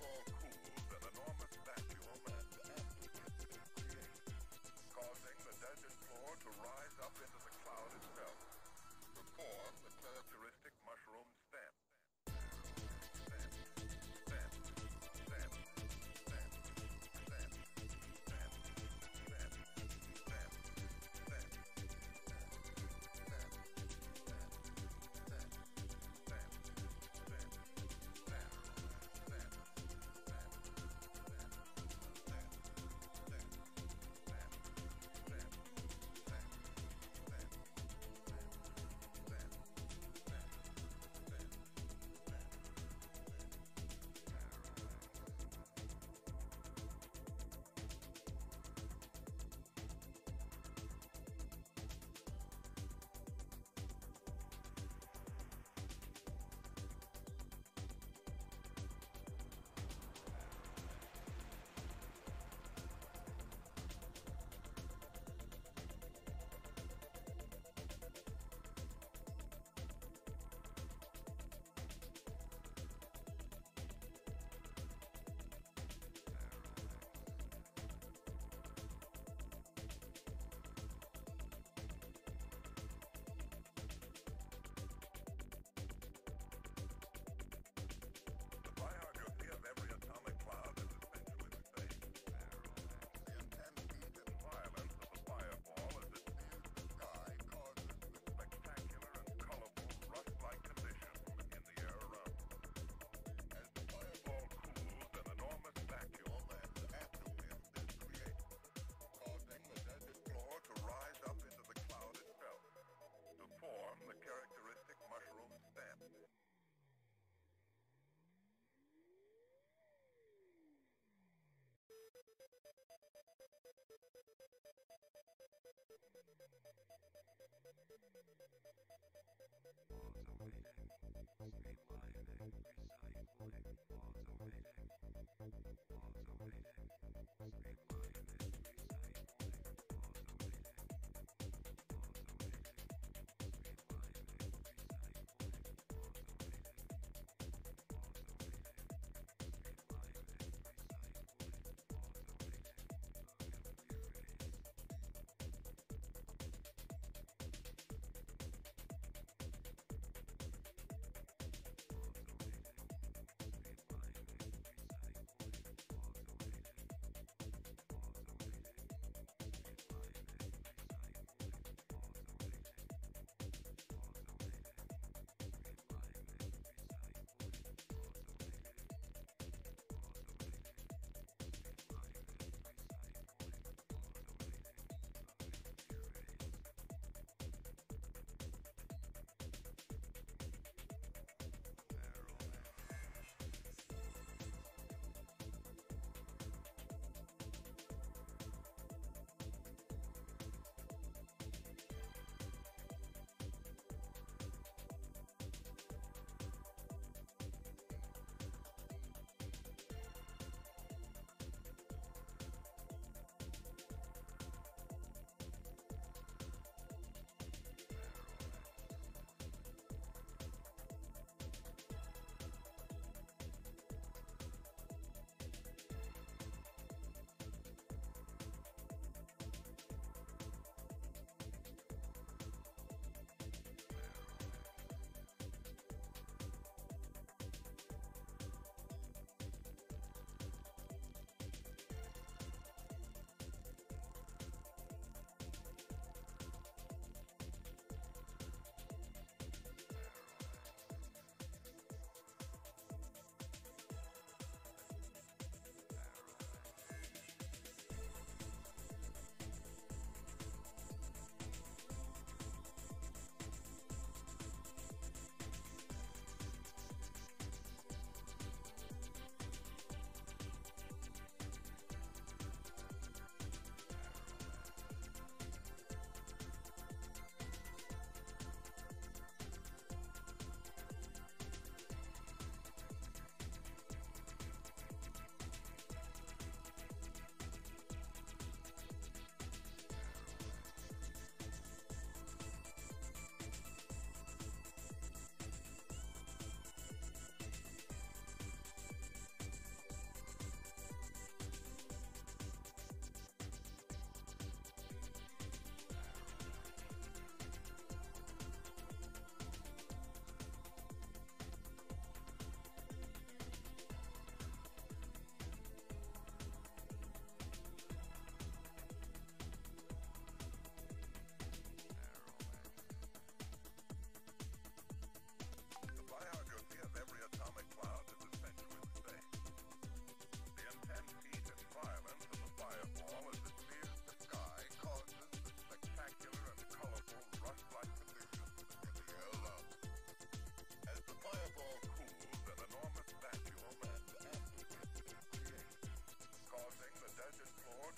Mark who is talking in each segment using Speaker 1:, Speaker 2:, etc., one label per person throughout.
Speaker 1: enormous and causing the desert floor to rise up into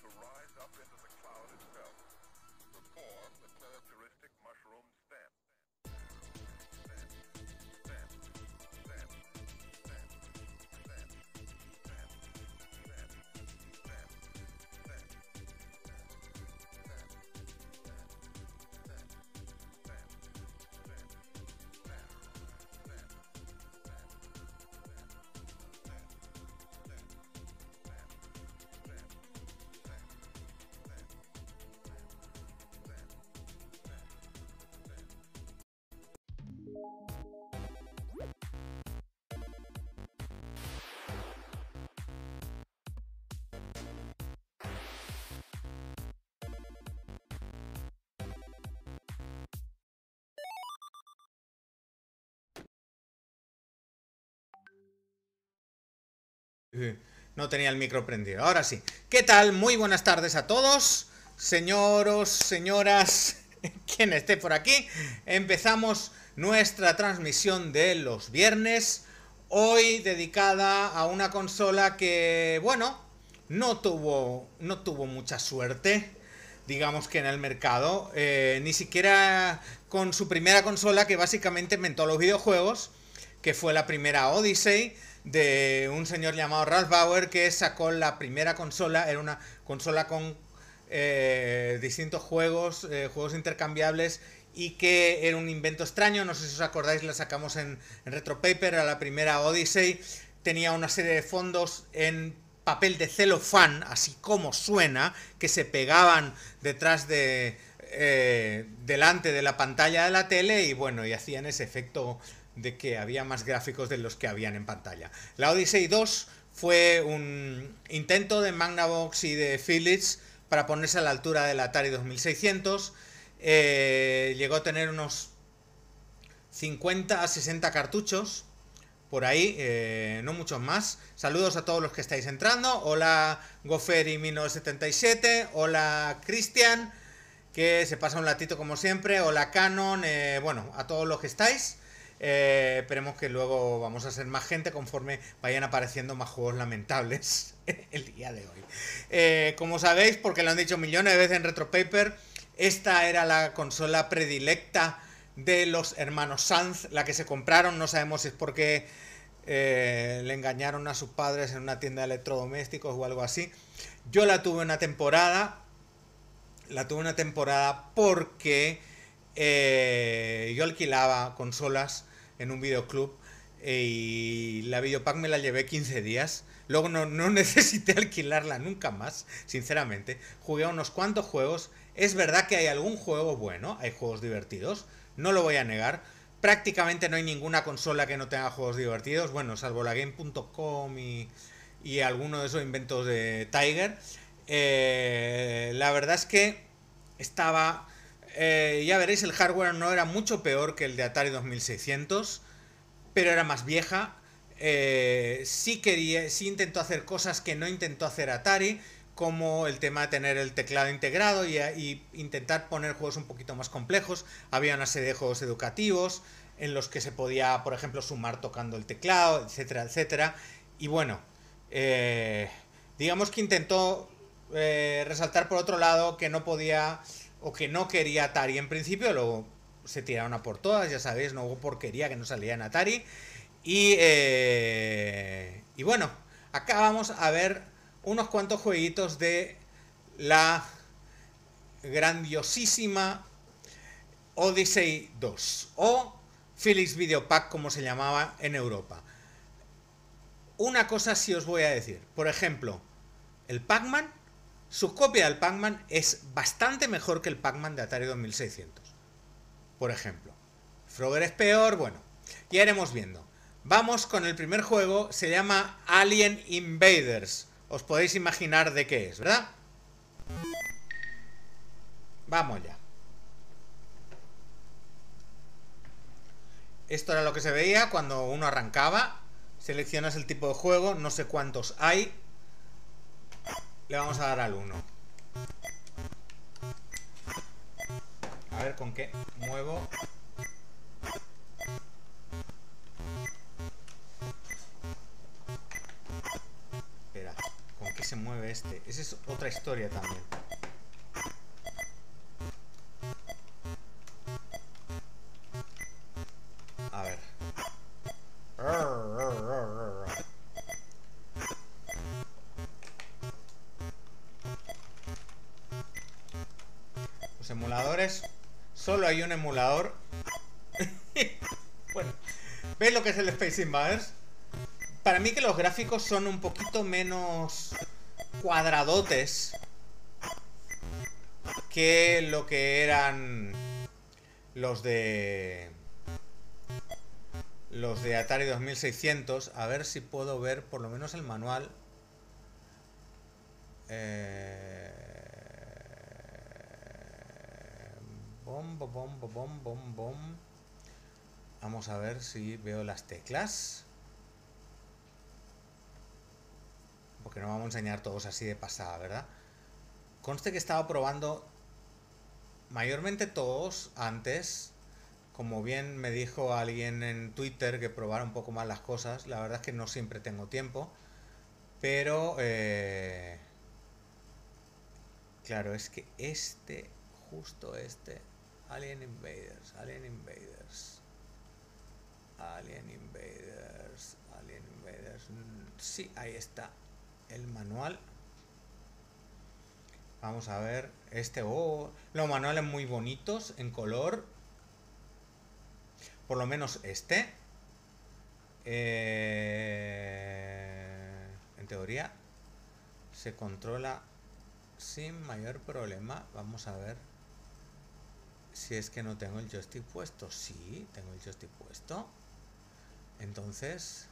Speaker 1: to
Speaker 2: run. No tenía el micro prendido. Ahora sí. ¿Qué tal? Muy buenas tardes a todos. Señoros, señoras, quien esté por aquí. Empezamos nuestra transmisión de los viernes. Hoy dedicada a una consola que, bueno, no tuvo, no tuvo mucha suerte. Digamos que en el mercado. Eh, ni siquiera con su primera consola que básicamente inventó los videojuegos. Que fue la primera Odyssey de un señor llamado Ralph Bauer que sacó la primera consola, era una consola con eh, distintos juegos, eh, juegos intercambiables y que era un invento extraño, no sé si os acordáis, la sacamos en, en Retropaper, era la primera Odyssey, tenía una serie de fondos en papel de celofán, así como suena, que se pegaban detrás de... Eh, delante de la pantalla de la tele y bueno, y hacían ese efecto de que había más gráficos de los que habían en pantalla. La Odyssey 2 fue un intento de Magnavox y de Philips para ponerse a la altura del Atari 2600. Eh, llegó a tener unos 50 a 60 cartuchos. Por ahí, eh, no muchos más. Saludos a todos los que estáis entrando. Hola Goferi1977. Hola Cristian, que se pasa un latito como siempre. Hola Canon. Eh, bueno, a todos los que estáis. Eh, esperemos que luego vamos a ser más gente conforme vayan apareciendo más juegos lamentables el día de hoy. Eh, como sabéis, porque lo han dicho millones de veces en Retropaper, esta era la consola predilecta de los hermanos Sanz, la que se compraron, no sabemos si es porque eh, le engañaron a sus padres en una tienda de electrodomésticos o algo así. Yo la tuve una temporada, la tuve una temporada porque yo alquilaba consolas en un videoclub eh, y la videopack me la llevé 15 días. Luego no, no, necesité alquilarla nunca más, sinceramente. Jugué a unos cuantos juegos. Es verdad que hay algún juego bueno, hay juegos divertidos, no lo voy a negar. Prácticamente no hay ninguna consola que no tenga juegos divertidos, bueno, salvo la Game.com y, y alguno de esos inventos de Tiger. Eh, la verdad es que estaba eh, ya veréis, el hardware no era mucho peor que el de Atari 2600, pero era más vieja. Eh, sí, quería, sí intentó hacer cosas que no intentó hacer Atari, como el tema de tener el teclado integrado y, intentar poner juegos un poquito más complejos. Había una serie de juegos educativos en los que se podía, por ejemplo, sumar tocando el teclado, etcétera, etcétera. Y bueno, eh, digamos que intentó eh, resaltar por otro lado que no podía o que no quería Atari en principio, luego se tiraron a por todas, ya sabéis, no hubo porquería que no salía en Atari. Y, eh, y bueno, acá vamos a ver unos cuantos jueguitos de la grandiosísima Odyssey 2 o Philips Video Pack como se llamaba en Europa. Una cosa sí os voy a decir, por ejemplo, el Pac-Man su copia del Pac-Man es bastante mejor que el Pac-Man de Atari 2600. Por ejemplo. Frogger es peor, bueno, ya iremos viendo. Vamos con el primer juego, se llama Alien Invaders. Os podéis imaginar de qué es, ¿verdad? Vamos ya. Esto era lo que se veía cuando uno arrancaba. Seleccionas el tipo de juego, no sé cuántos hay, le vamos a dar al 1. A ver con qué muevo. Espera, ¿con qué se mueve este. Esa es otra historia también. Solo hay un emulador. bueno. ¿Ves lo que es el Space Invaders? Para mí que los gráficos son un poquito menos cuadradotes que lo que eran los de los de Atari 2600 a ver si puedo ver por lo menos el manual eh... bom, bom, bom, bom, bom, bom. vamos a ver si veo las teclas porque no vamos a enseñar todos así de pasada, ¿verdad? Conste que estaba probando mayormente todos antes. Como bien me dijo alguien en Twitter que probara un poco más las cosas. La verdad es que no siempre tengo tiempo. Pero... Eh, claro, es que este, justo este... Alien Invaders, Alien Invaders. Alien Invaders, Alien Invaders. Sí, ahí está el manual. Vamos a ver. Este, oh, los manuales muy bonitos en color. Por lo menos este. Eh, en teoría se controla sin mayor problema. Vamos a ver si es que no tengo el joystick puesto. Sí, tengo el joystick puesto. Entonces,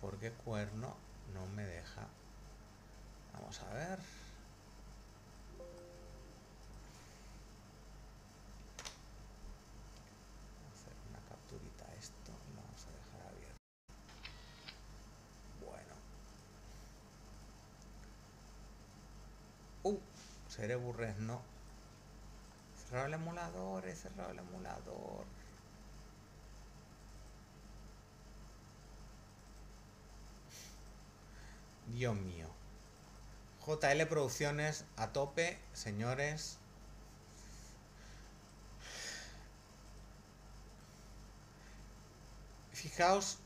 Speaker 2: ¿por qué cuerno no me deja? Vamos a ver. hacer una capturita a esto y lo vamos a dejar abierto. Bueno. Uh, seré burres, no. Cerrado el emulador, he cerrado el emulador. Dios mío. JL Producciones a tope, señores. Fijaos.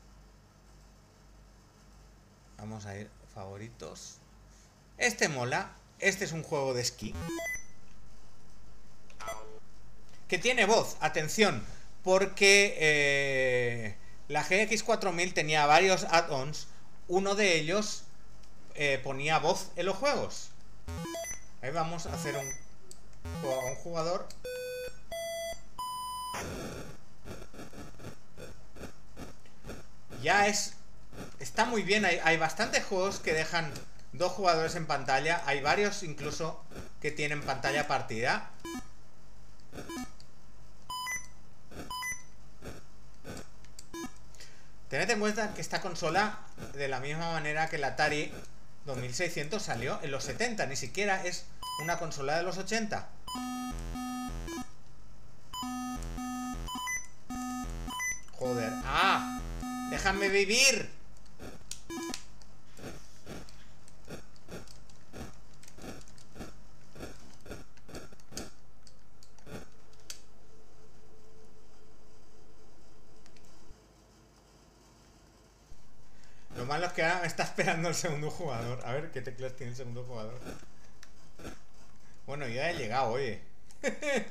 Speaker 2: Vamos a ir favoritos. Este mola. Este es un juego de esquí. Que tiene voz, atención. Porque eh, la GX4000 tenía varios add-ons. Uno de ellos eh, ponía voz en los juegos. Ahí vamos a hacer un, un jugador. Ya es... Está muy bien, hay, hay bastantes juegos que dejan dos jugadores en pantalla. Hay varios incluso que tienen pantalla partida. Tened en cuenta que esta consola, de la misma manera que la Atari 2600 salió en los 70, ni siquiera es una consola de los 80. Joder. ¡Ah! ¡Déjame vivir! Lo malo es que me está esperando el segundo jugador. A ver qué teclas tiene el segundo jugador. Bueno, ya he llegado, oye.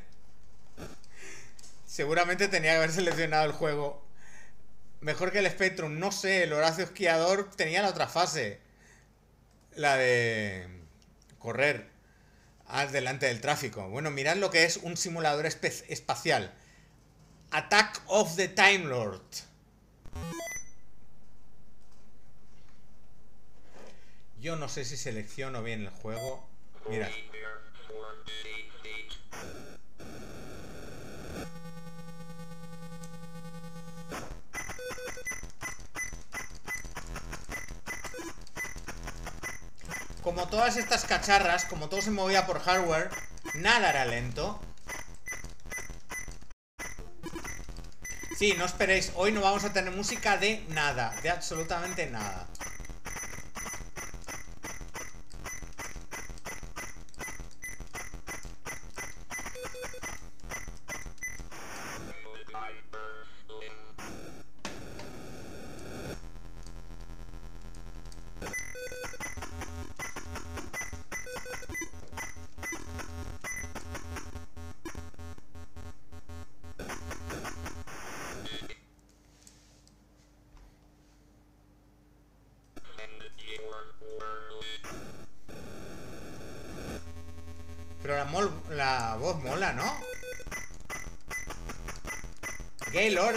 Speaker 2: Seguramente tenía que haber seleccionado el juego. Mejor que el Spectrum. No sé, el Horacio Esquiador tenía la otra fase. La de correr delante del tráfico. Bueno, mirad lo que es un simulador espacial. Attack of the Time Lord. Yo no sé si selecciono bien el juego. Mira. Como todas estas cacharras, como todo se movía por hardware, nada era lento. Sí, no esperéis, hoy no vamos a tener música de nada, de absolutamente nada.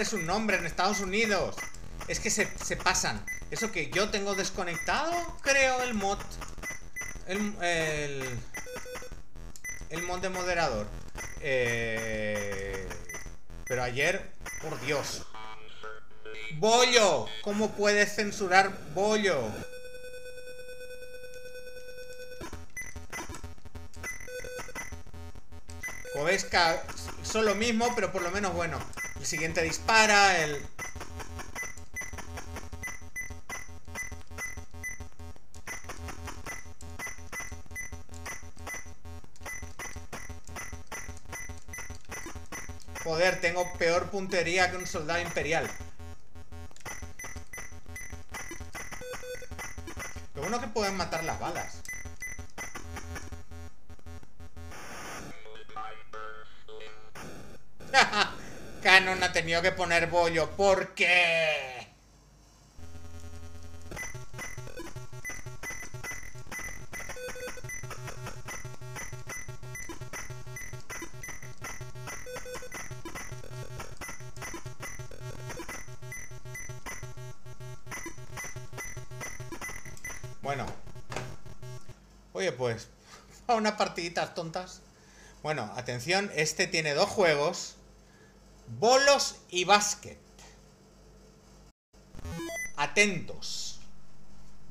Speaker 2: Gaylord es un nombre en Estados Unidos. Es que se, se pasan. Eso que yo tengo desconectado, creo, el mod. El, el, el mod de moderador. Eh, pero ayer, por Dios. Bollo, ¿cómo puedes censurar Bollo? Ves, son lo mismo, pero por lo menos bueno. El siguiente dispara, el... Joder, tengo peor puntería que un soldado imperial. Lo bueno que pueden matar las balas. Ha tenido que poner bollo. ¿Por qué? Bueno. Oye, pues... A unas partiditas tontas. Bueno, atención, este tiene dos juegos. Bolos y básquet. Atentos.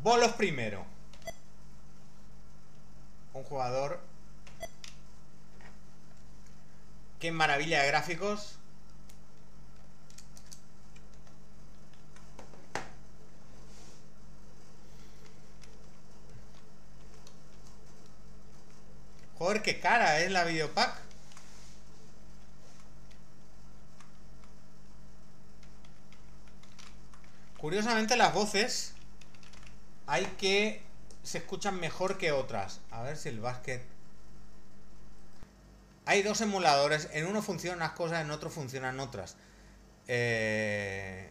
Speaker 2: Bolos primero. Un jugador. Qué maravilla de gráficos. Joder, qué cara es la videopack. Curiosamente las voces hay que se escuchan mejor que otras. A ver si el básquet... Hay dos emuladores. En uno funcionan unas cosas, en otro funcionan otras. Eh,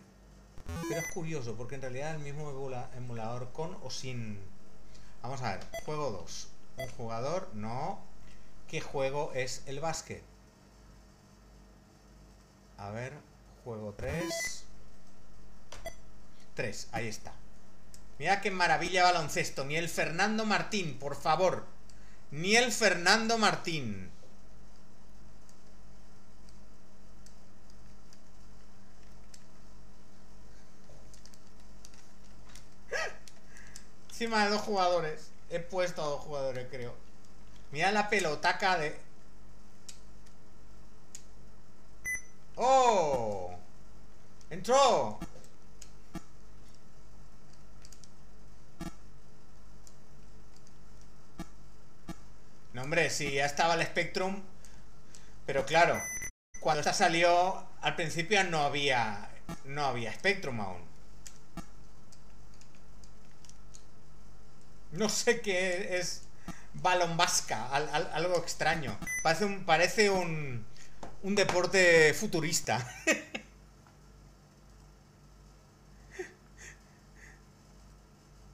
Speaker 2: pero es curioso, porque en realidad el mismo emulador con o sin... Vamos a ver. Juego 2. Un jugador, no. ¿Qué juego es el básquet? A ver. Juego 3. 3, ahí está. Mira qué maravilla baloncesto. Ni el Fernando Martín, por favor. Ni el Fernando Martín. Encima de dos jugadores. He puesto a dos jugadores, creo. Mira la pelotaca de... ¡Oh! ¡Entró! No, hombre, sí, ya estaba el Spectrum. Pero claro, cuando esta salió, al principio no había. No había Spectrum aún. No sé qué es. Balón vasca, algo extraño. Parece un. Parece un. Un deporte futurista.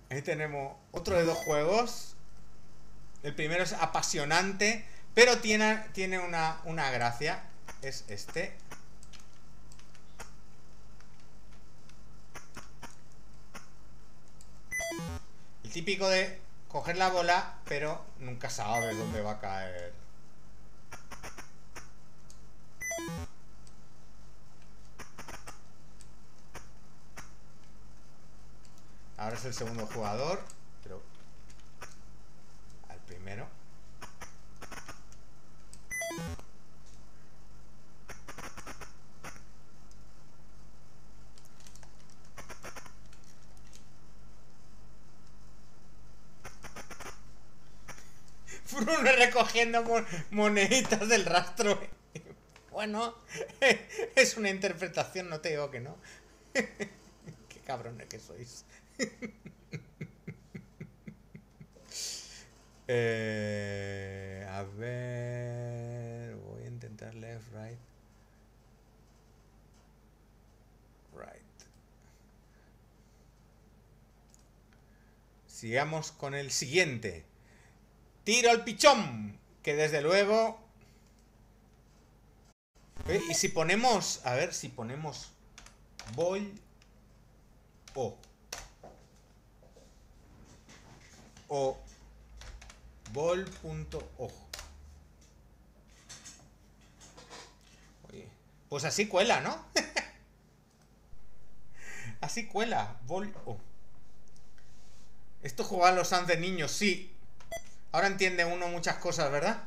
Speaker 2: Ahí tenemos otro de dos juegos. El primero es apasionante, pero tiene, tiene una, una gracia. Es este. El típico de coger la bola, pero nunca sabes dónde va a caer. Ahora es el segundo jugador. Primero. Bruno recogiendo moneditas del rastro. Bueno, es una interpretación, no te digo que no. Qué cabrones que sois. Eh, a ver, voy a intentar left, right. Right. Sigamos con el siguiente. Tiro al pichón. Que desde luego... Eh, y si ponemos... A ver, si ponemos... Boil... O. O. Oye, pues así cuela, ¿no? así cuela. Bol O. Esto juega a los Sans de niños, sí. Ahora entiende uno muchas cosas, ¿verdad?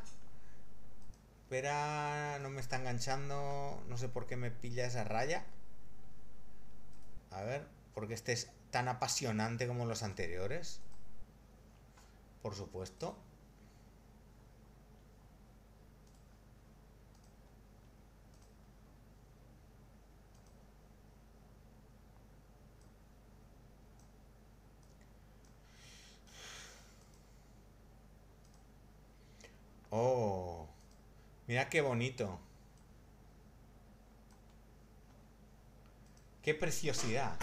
Speaker 2: Espera, no me está enganchando. No sé por qué me pilla esa raya. A ver, porque este es tan apasionante como los anteriores. Por supuesto. Oh, mira qué bonito. Qué preciosidad.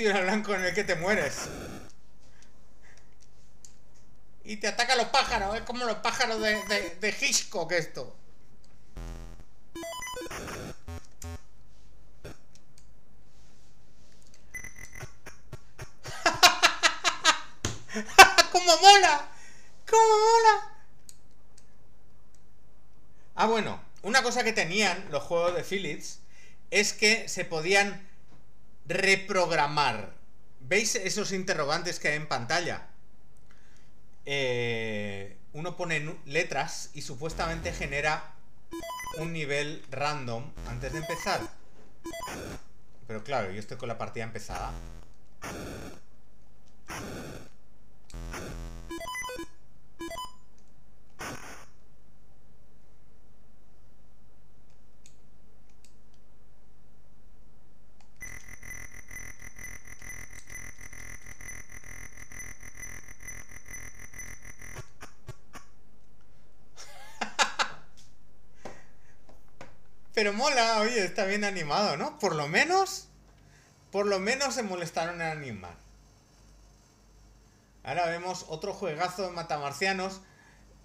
Speaker 2: Tiro al blanco en el que te mueres. Y te ataca los pájaros, es como los pájaros de, de, de Hitchcock esto. ¡Cómo mola! ¡Cómo mola! Ah, bueno, una cosa que tenían los juegos de Philips es que se podían reprogramar. ¿Veis esos interrogantes que hay en pantalla? Eh, uno pone letras y supuestamente genera un nivel random antes de empezar. Pero claro, yo estoy con la partida empezada. Está bien animado, ¿no? Por lo menos, por lo menos se molestaron en animar. Ahora vemos otro juegazo de matamarcianos.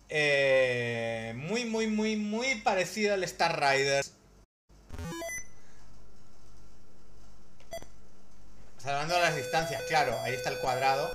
Speaker 2: Eh, muy, muy, muy, muy parecido al Star Riders. Salvando las distancias, claro, ahí está el cuadrado.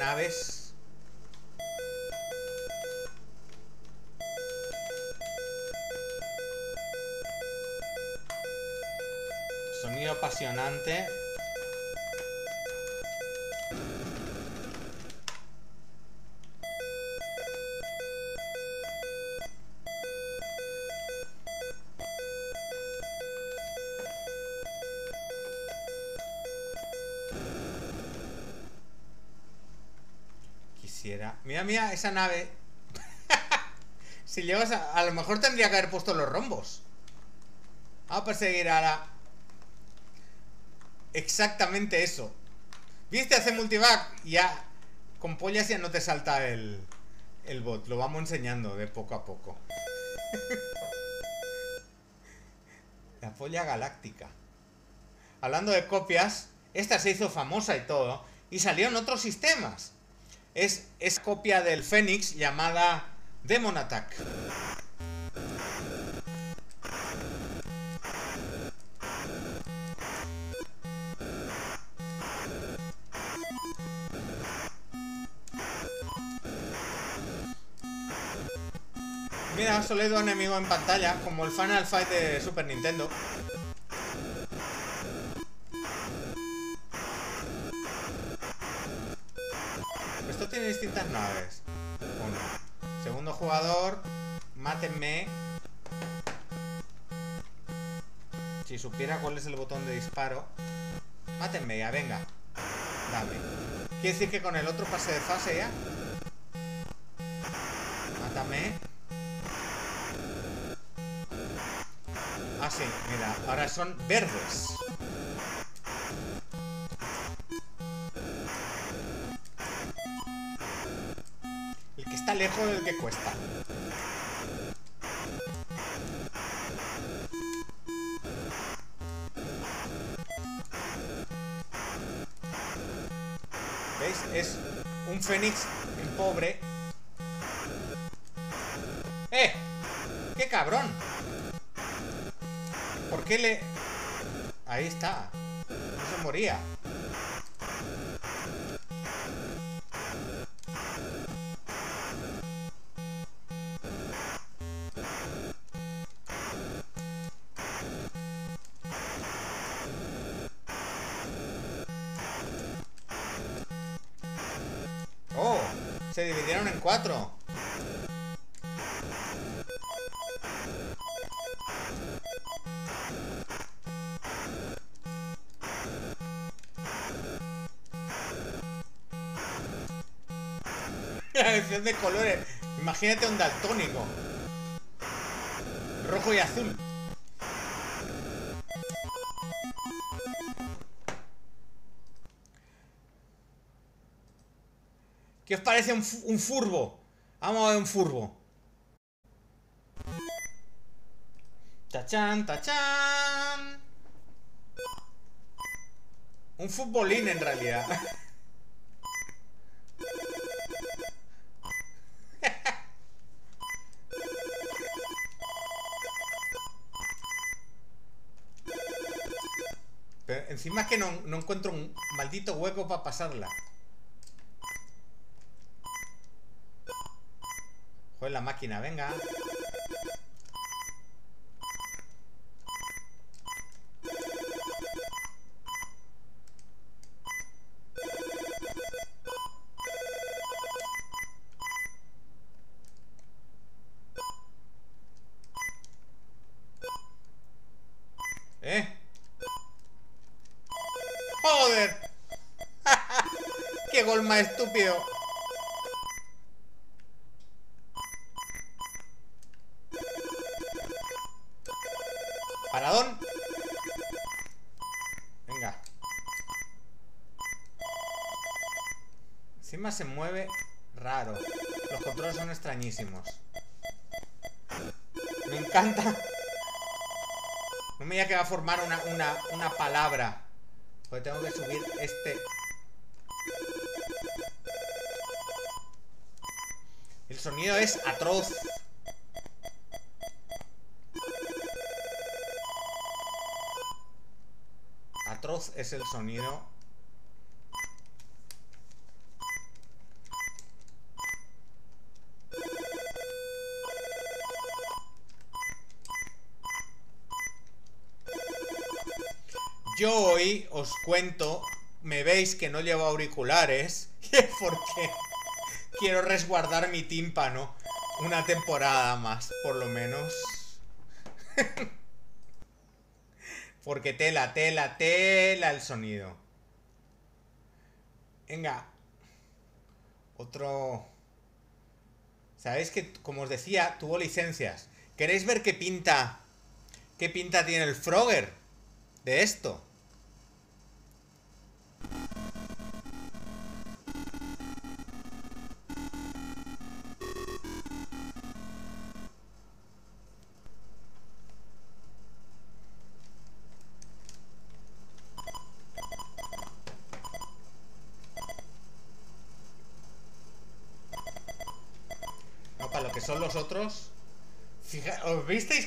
Speaker 2: Naves. Sonido apasionante. Mira, esa nave. si llegas a. A lo mejor tendría que haber puesto los rombos. Vamos a perseguir a la. Exactamente eso. ¿Viste? Hace multivac. Ya. Con pollas ya no te salta el. El bot. Lo vamos enseñando de poco a poco. la polla galáctica. Hablando de copias. Esta se hizo famosa y todo. Y salió en otros sistemas es, copia del Fénix llamada Demon Attack. Mira, Soledo enemigo en pantalla, como el Final Fight de Super Nintendo. Mátenme. Si supiera cuál es el botón de disparo. Mátenme ya, venga. Dame. Quiere decir que con el otro pase de fase ya. Mátame. Ah, sí, mira, ahora son verdes. El que está lejos del que cuesta. Fénix pobre. ¡Eh! ¡Qué cabrón! ¿Por qué le...? Ahí está. Imagínate un daltónico. Rojo y azul. ¿Qué os parece un, un furbo? Vamos a ver un furbo. Tachán, tachán. Un futbolín en realidad. encima es que no, no encuentro un maldito hueco para pasarla. Joder, la máquina, venga. Encima se mueve raro. Los controles son extrañísimos. Me encanta. No me diga que va a formar una, una, una palabra. Porque tengo que subir este. El sonido es atroz. Atroz es el sonido. Yo hoy os cuento, me veis que no llevo auriculares, porque quiero resguardar mi tímpano una temporada más, por lo menos. Porque tela, tela, tela el sonido. Venga. Otro... Sabéis que, como os decía, tuvo licencias. ¿Queréis ver qué pinta? ¿Qué pinta tiene el Frogger de esto?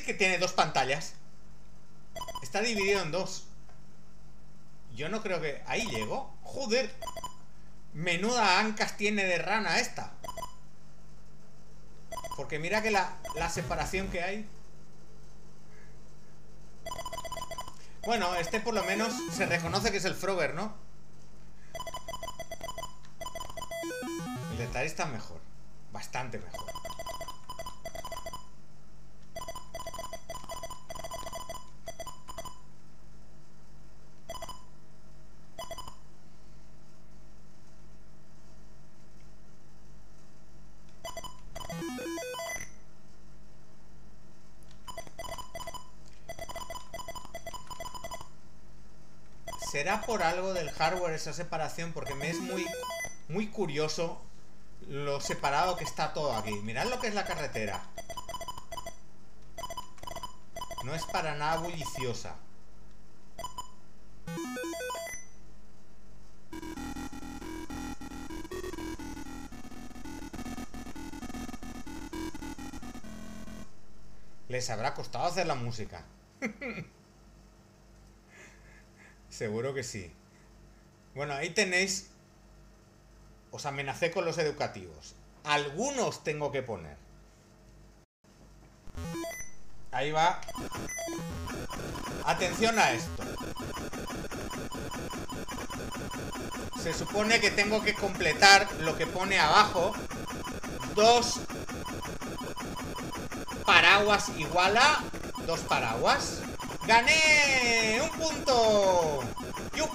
Speaker 2: Que tiene dos pantallas? Está dividido en dos. Yo no creo que. Ahí llegó. Joder. Menuda ancas tiene de rana esta. Porque mira que la, la separación que hay. Bueno, este por lo menos se reconoce que es el Frogger, ¿no? El mejor. Bastante mejor. ¿Será por algo del hardware esa separación? Porque me es muy, muy curioso lo separado que está todo aquí. Mirad lo que es la carretera. No es para nada bulliciosa. Les habrá costado hacer la música. Seguro que sí. Bueno, ahí tenéis... Os amenacé con los educativos. Algunos tengo que poner. Ahí va. Atención a esto. Se supone que tengo que completar lo que pone abajo. Dos paraguas igual a dos paraguas. ¡Gané! ¡Un punto!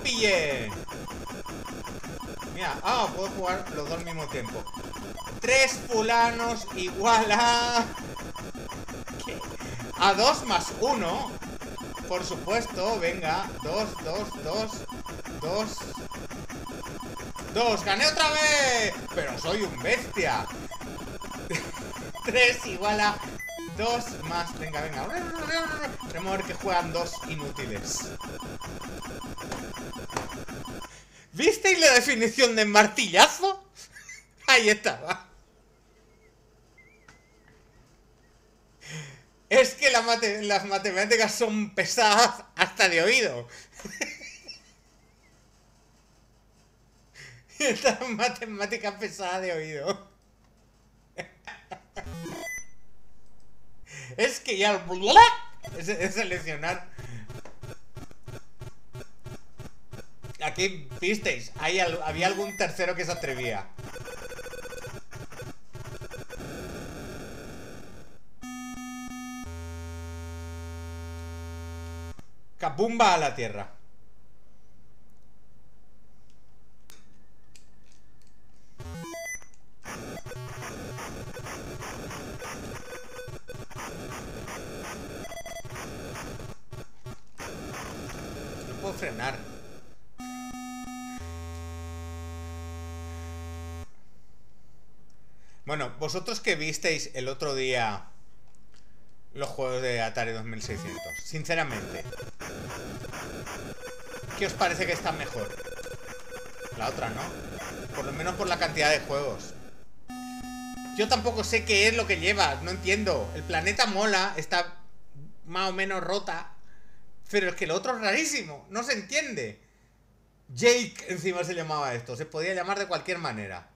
Speaker 2: pillé! Mira, ah, puedo jugar los dos al mismo tiempo. Tres fulanos igual a... ¿Qué? A dos más uno. Por supuesto, venga. Dos, dos, dos, dos. Dos, gané otra vez. Pero soy un bestia. Tres igual a Dos más. Venga, venga. Tenemos a ver que juegan dos inútiles. ¿Visteis la definición de martillazo? Ahí estaba. Es que las matemáticas son pesadas hasta de oído. Esta matemática pesada de oído. Es que ya es, es seleccionar. Aquí visteis, había algún tercero que se atrevía. Capumba a la tierra. Bueno, vosotros que visteis el otro día los juegos de Atari 2600, sinceramente, ¿qué os parece que está mejor? La otra, ¿no? Por lo menos por la cantidad de juegos. Yo tampoco sé qué es lo que lleva, no entiendo. El planeta mola, está más o menos rota, pero es que lo otro es rarísimo, no se entiende. Jake encima se llamaba esto, se podía llamar de cualquier manera.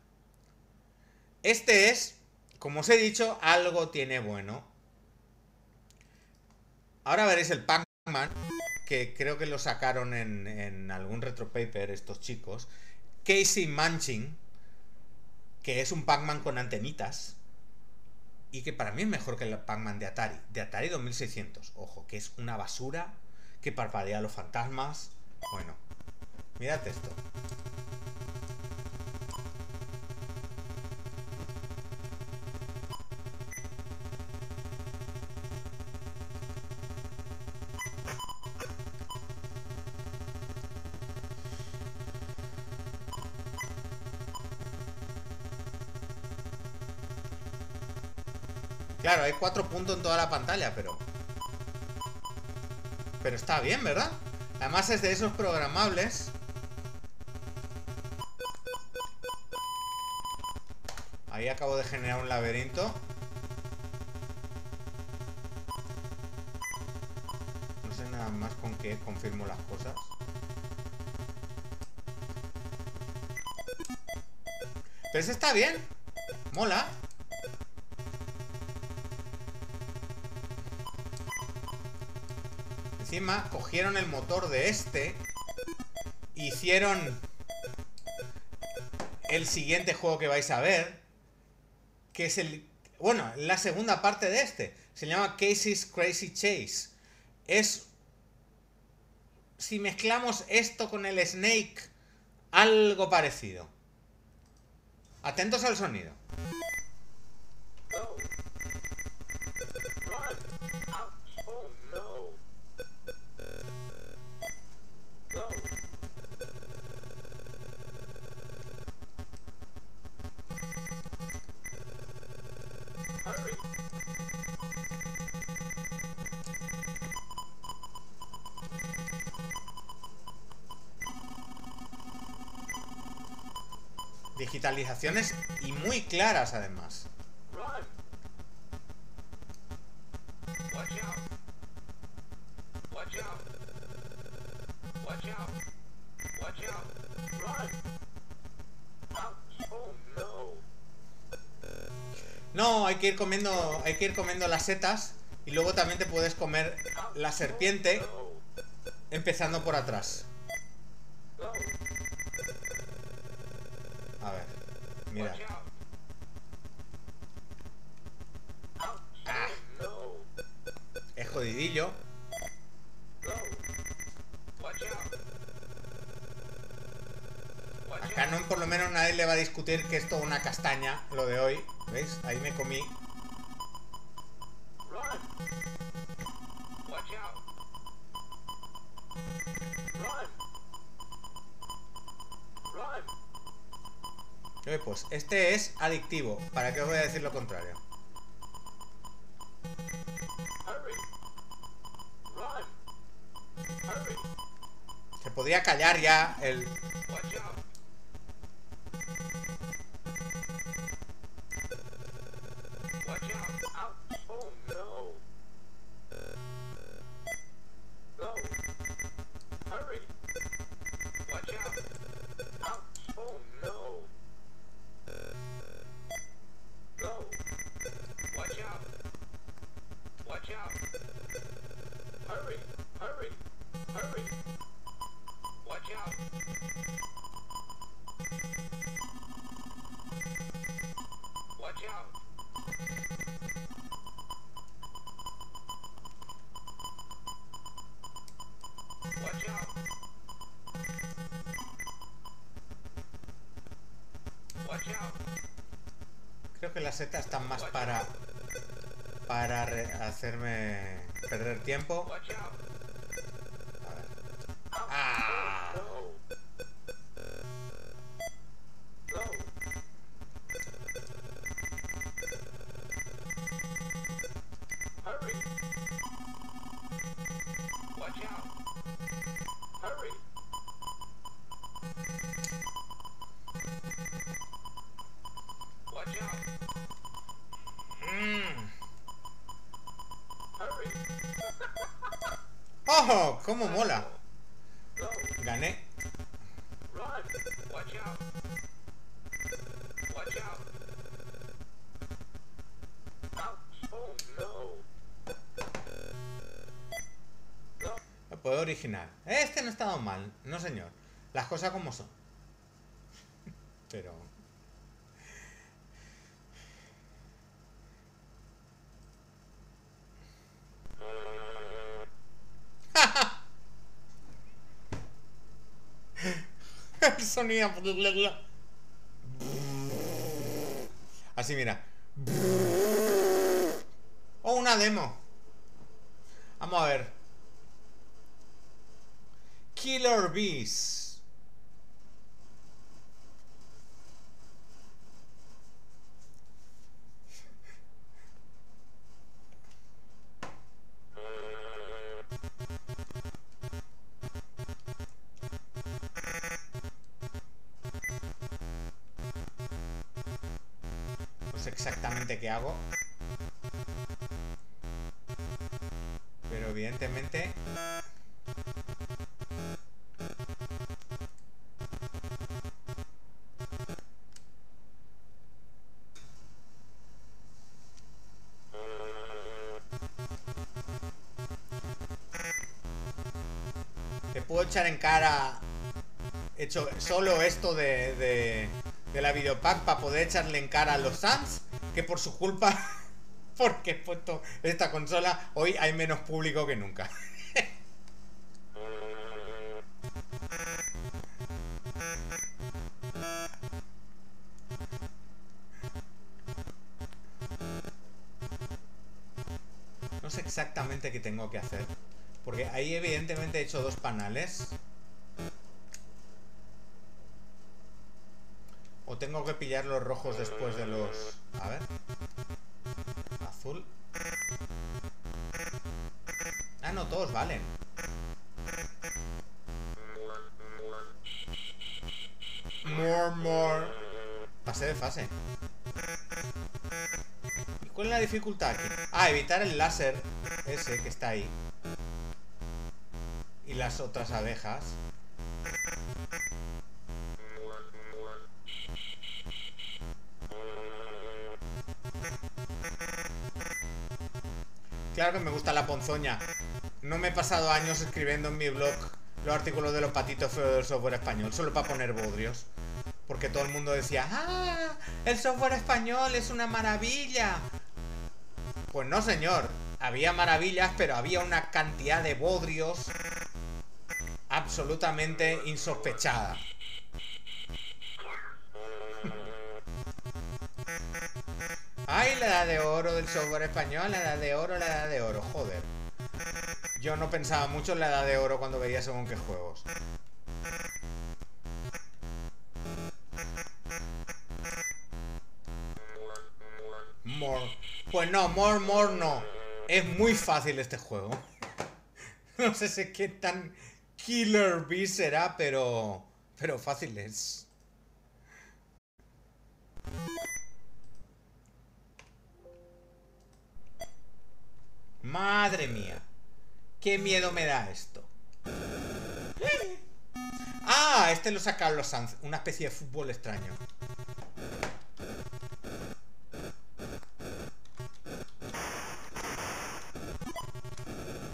Speaker 2: Este es, como os he dicho, algo tiene bueno. Ahora veréis el Pac-Man, que creo que lo sacaron en, en algún retropaper estos chicos. Casey Munching, que es un Pac-Man con antenitas. Y que para mí es mejor que el Pac-Man de Atari. De Atari 2600. Ojo, que es una basura que parpadea los fantasmas. Bueno, mirad esto. Claro, hay cuatro puntos en toda la pantalla, pero... Pero está bien, ¿verdad? Además es de esos programables. Ahí acabo de generar un laberinto. No sé nada más con qué confirmo las cosas. Pero ese está bien. Mola. Encima cogieron el motor de este, hicieron el siguiente juego que vais a ver, que es el... Bueno, la segunda parte de este. Se llama Casey's Crazy Chase. Es... Si mezclamos esto con el Snake, algo parecido. Atentos al sonido. Digitalizaciones y muy claras además.
Speaker 3: No.
Speaker 2: Hay que ir comiendo, hay que ir comiendo las setas y luego también te puedes comer la serpiente empezando por atrás.
Speaker 3: Go.
Speaker 2: A ver, mira.
Speaker 3: Watch out. Ouch.
Speaker 2: Ah.
Speaker 3: Oh
Speaker 2: Es jodidillo.
Speaker 3: no. Go. Watch out. Watch
Speaker 2: A
Speaker 3: out.
Speaker 2: Canon por lo menos nadie le va a discutir que es toda una castaña lo de hoy. ¿Veis? Ahí me comí. Eh, Pues este es adictivo. ¿Para qué os voy a decir lo contrario? Se podría callar ya el... Setas están más para... Para hacerme perder tiempo. Este no ha estado mal. No, señor. Las cosas como son. Pero... El sonido. Así mira. O una demo. Vamos a ver. Killer Bees. Cara hecho solo esto de, de la videopack para poder echarle en cara a los Sans que por su culpa, porque he puesto esta consola, hoy hay menos público que nunca. No sé exactamente qué tengo que hacer. Porque ahí evidentemente he hecho dos panales. O tengo que los rojos después de los... A ver. Azul. Ah, no, todos valen. More, more. Pase de fase. ¿Y cuál es la dificultad aquí? Ah, evitar el láser ese que está ahí. Y las otras abejas. Que me gusta la ponzoña. No me he pasado años escribiendo en mi blog los artículos de los patitos feos del software español, solo para poner bodrios. Porque todo el mundo decía, ¡ah! El software español es una maravilla. Pues no, señor. Había maravillas, pero había una cantidad de bodrios absolutamente insospechada. Ay, la edad de oro del software español, la edad de oro, la edad de oro, joder. Yo no pensaba mucho en la edad de oro cuando veía según qué juegos. More. Pues no, more, more no. Es muy fácil este juego. No sé si qué tan killer bee será, pero. Pero fácil es. Madre mía. Qué miedo me da esto. Ah, este lo saca los Sanz. Una especie de fútbol extraño.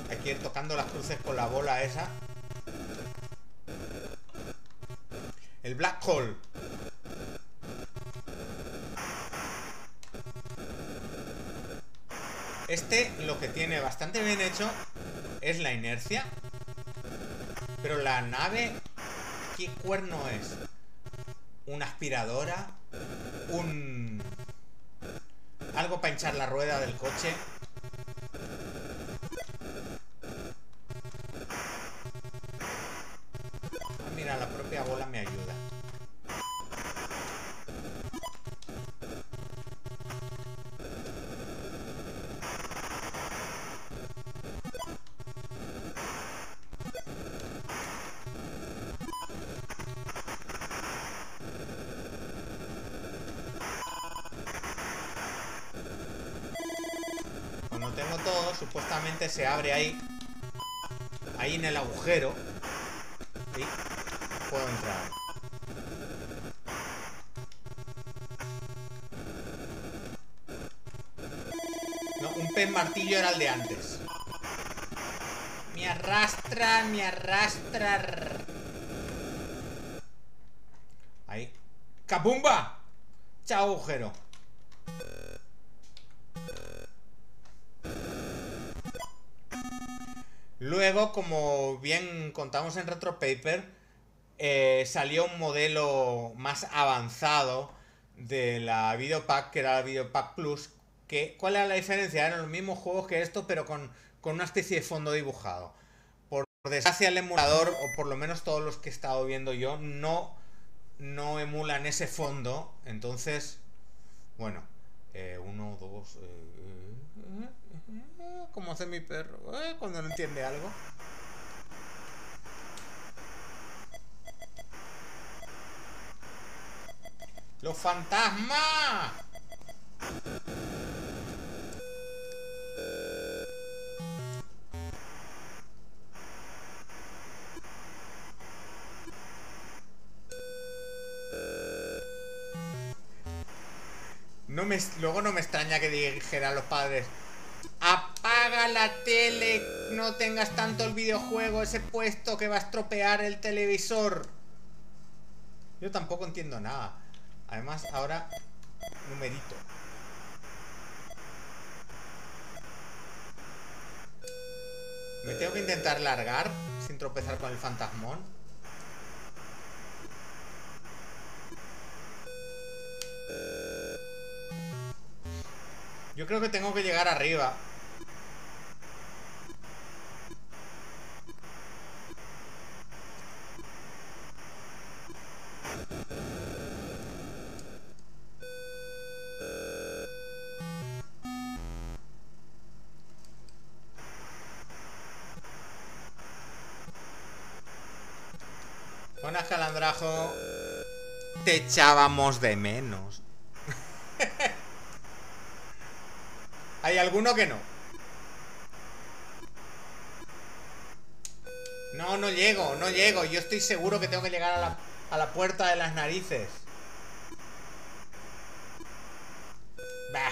Speaker 2: Hay que ir tocando las cruces con la bola esa. El Black Hole. Este lo que tiene bastante bien hecho es la inercia. Pero la nave, ¿qué cuerno es? Una aspiradora, un... Algo para hinchar la rueda del coche. Se abre ahí. Ahí en el agujero. Y puedo entrar. No, un pez martillo era el de antes. Me arrastra, me arrastra. Ahí. ¡Capumba! Chao, agujero. Como bien contamos en Retropaper, eh, salió un modelo más avanzado de la Videopack, que era la Videopack Plus. Que, ¿Cuál era la diferencia? Eran los mismos juegos que esto, pero con, con una especie de fondo dibujado. Por desgracia, el emulador, o por lo menos todos los que he estado viendo yo, no, no emulan ese fondo. Entonces, bueno, eh, uno, dos. eh, eh, eh, ¿Cómo hace mi perro? eh, Cuando no entiende algo. ¡Los fantasmas! No me, luego no me extraña que dijeran los padres Apaga la tele, no tengas tanto el videojuego, ese puesto que va a estropear el televisor. Yo tampoco entiendo nada. Además, ahora, numerito. Me tengo que intentar largar sin tropezar con el fantasmón. Yo creo que tengo que llegar arriba. Buenas, Calandrajo. Te echábamos de menos. Hay alguno que no. No, no llego, no llego. Yo estoy seguro que tengo que llegar a la, a la puerta de las narices. Bah.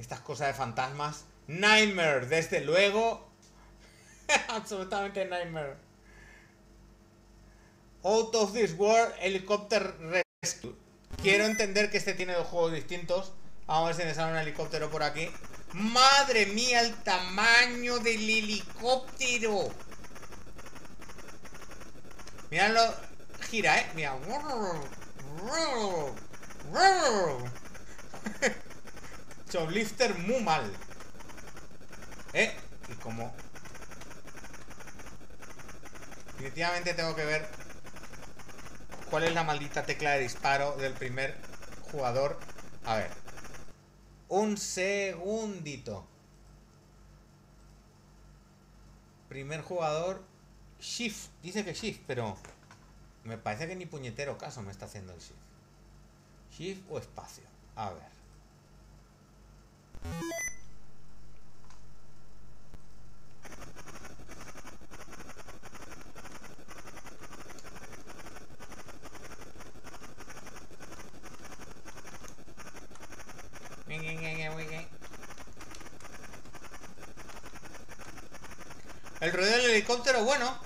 Speaker 2: Estas cosas de fantasmas. Nightmare, desde luego. Absolutamente Nightmare. Out of this world, Helicopter Rescue. Quiero entender que este tiene dos juegos distintos. Vamos a ver si me sale un helicóptero por aquí. ¡Madre mía, el tamaño del helicóptero! Miradlo. Gira, ¿eh? Mira. Choplifter muy mal. ¿Eh? Y como... Definitivamente tengo que ver cuál es la maldita tecla de disparo del primer jugador. A ver. Un segundito. Primer jugador. Shift. Dice que Shift, pero... Me parece que ni puñetero caso me está haciendo el Shift. Shift o espacio. A ver. El helicóptero, bueno.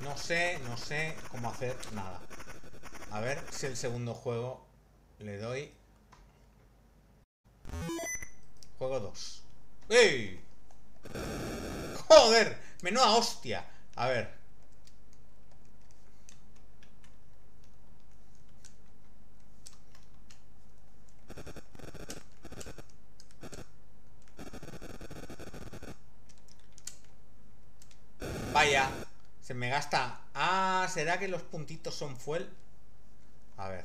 Speaker 2: No sé, no sé cómo hacer nada. A ver si el segundo juego le doy. Menuda hostia. A ver. Vaya. Se me gasta. Ah, ¿será que los puntitos son fuel? A ver.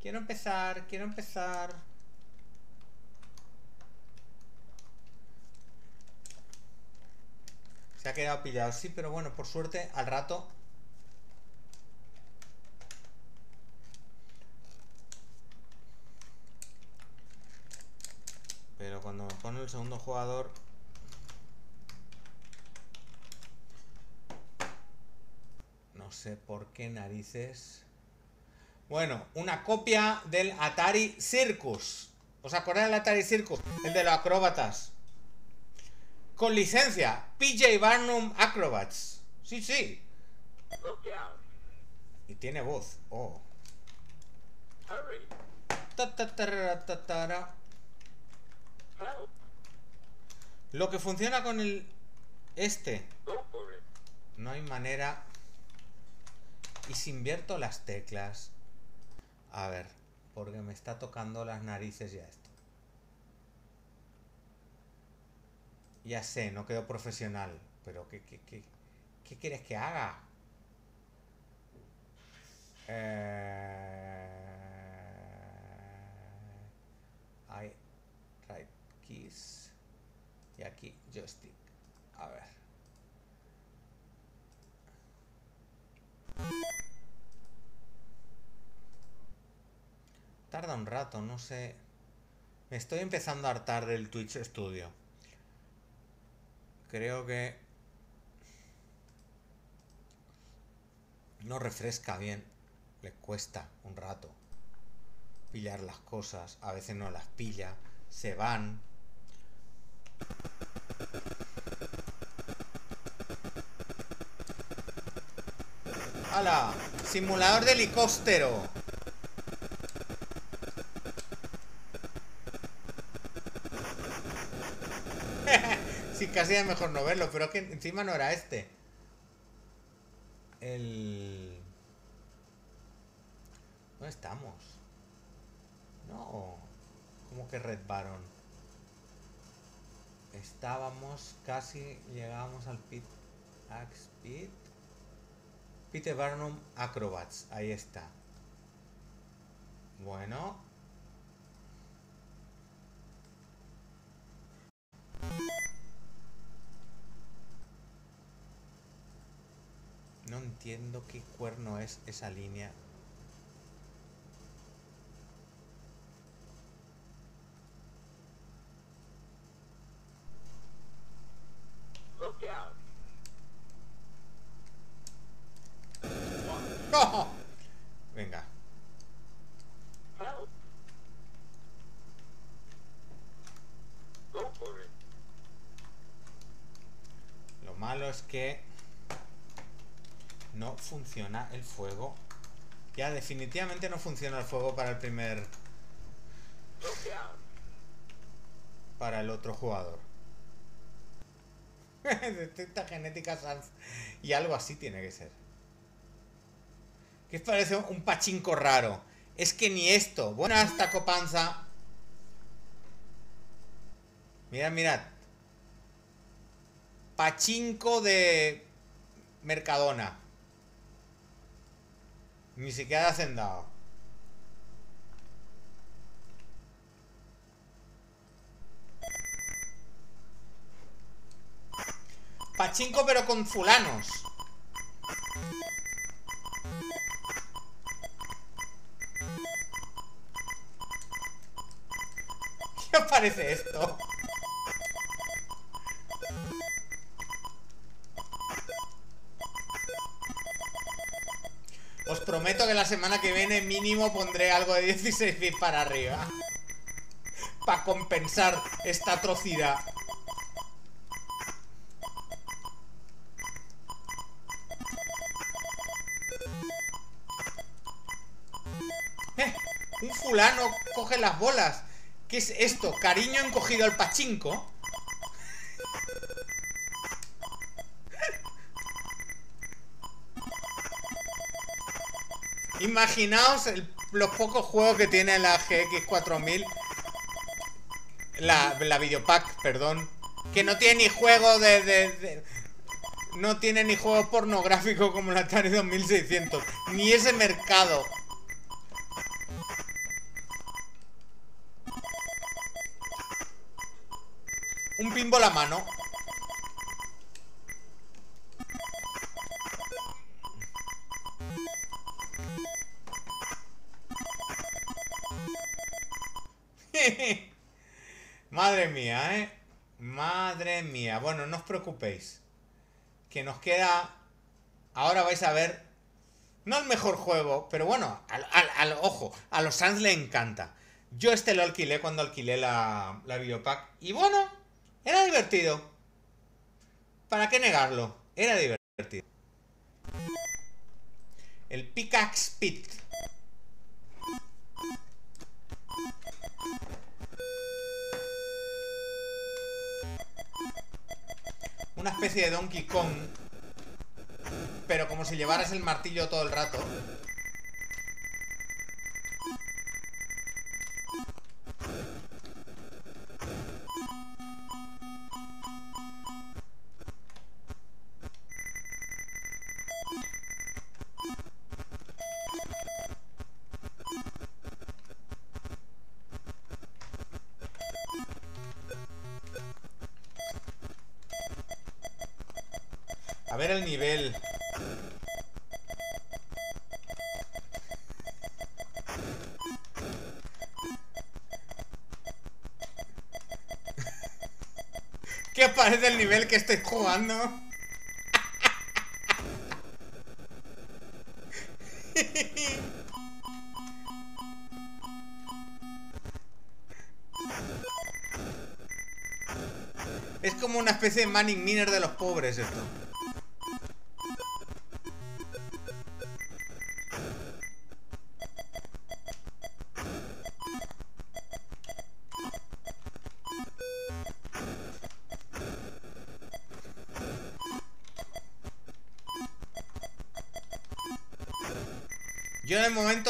Speaker 2: Quiero empezar, quiero empezar. Se ha quedado pillado, sí, pero bueno, por suerte, al rato. Pero cuando me pone el segundo jugador. No sé por qué narices. Bueno, una copia del Atari Circus. ¿Os acordáis del Atari Circus? El de los acróbatas. Con licencia. PJ Barnum Acrobats. Sí, sí. Y tiene voz. Oh. Lo que funciona con el... Este. No hay manera... Y si invierto las teclas... A ver. Porque me está tocando las narices ya esto. Ya sé, no quedo profesional. Pero ¿qué, qué, qué, qué quieres que haga? Eh... Hay right keys. Y aquí joystick. A ver. Tarda un rato, no sé. Me estoy empezando a hartar del Twitch Studio. Creo que no refresca bien. Le cuesta un rato pillar las cosas. A veces no las pilla. Se van. ¡Hala! Simulador de helicóptero. Casi es mejor no verlo, pero que encima no era este. El... ¿Dónde estamos? No. ¿Cómo que Red Baron? Estábamos casi, llegábamos al Pit... Axe Pit. Peter Barnum Acrobats, ahí está. Bueno. No entiendo qué cuerno es esa línea.
Speaker 3: Look out.
Speaker 2: ¡Oh! Venga.
Speaker 3: Help. Go for it.
Speaker 2: Lo malo es que no el fuego. Ya definitivamente no funciona el fuego para el primer para el otro jugador. Detecta genética sans y algo así tiene que ser. ¿Qué os parece un pachinko raro? Es que ni esto. Buenas, taco panza. Mirad, mirad. Pachinko de Mercadona. Ni siquiera hacendado. Pachinko pero con fulanos. ¿Qué os parece esto? Prometo que la semana que viene mínimo pondré algo de 16 bits para arriba. Para compensar esta atrocidad. Eh, un fulano coge las bolas. ¿Qué es esto? ¿Cariño encogido al pachinko? Imaginaos los pocos juegos que tiene la GX 4000. La, la Videopack, perdón. Que no tiene ni juego de, de- de- No tiene ni juego pornográfico como la Atari 2600. Ni ese mercado. Un pinball a mano. Madre mía, ¿eh? Madre mía. Bueno, no os preocupéis. Que nos queda... Ahora vais a ver... No el mejor juego, pero bueno, al, ojo, a los fans le encanta. Yo este lo alquilé cuando alquilé la, la Videopack. Y bueno, era divertido. ¿Para qué negarlo? Era divertido. El Pickaxe Pit. Una especie de Donkey Kong. Pero como si llevaras el martillo todo el rato. Que estoy jugando? Es como una especie de Manning Miner de los pobres esto.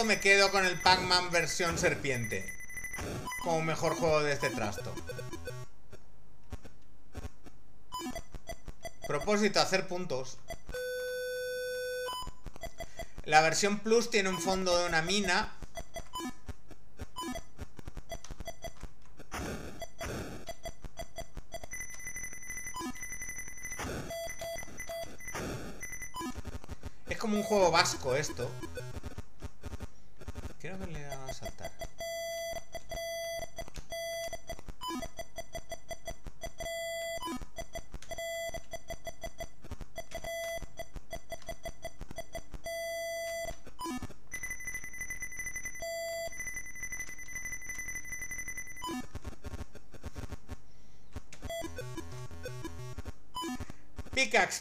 Speaker 2: Me quedo con el Pac-Man versión serpiente. Como mejor juego de este trasto. Propósito, hacer puntos. La versión Plus tiene un fondo de una mina. Es como un juego vasco esto.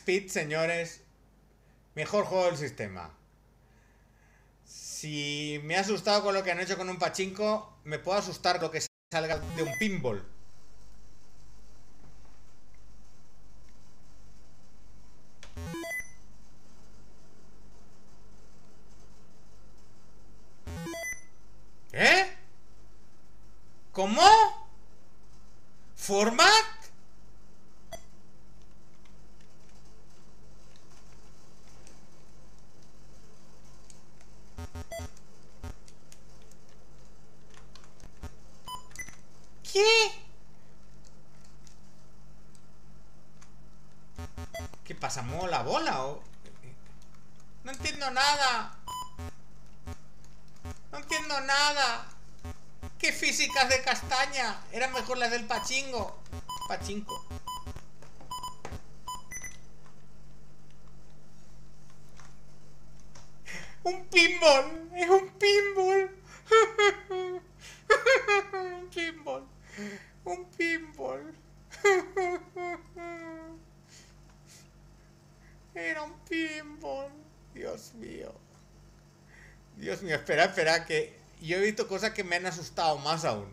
Speaker 2: Pickaxe Pit, señores. Mejor juego del sistema. Si me ha asustado con lo que han hecho con un pachinko, me puedo asustar lo que salga de un pinball. ¿Qué pasa? ¿Muevo la bola o...? No entiendo nada. No entiendo nada. ¿Qué físicas de castaña? Eran mejor las del pachingo. Pachinko. Un pinball. Es un pinball. un pinball. Un pinball. Era un pinball. Dios mío. Dios mío, espera, que yo he visto cosas que me han asustado más aún.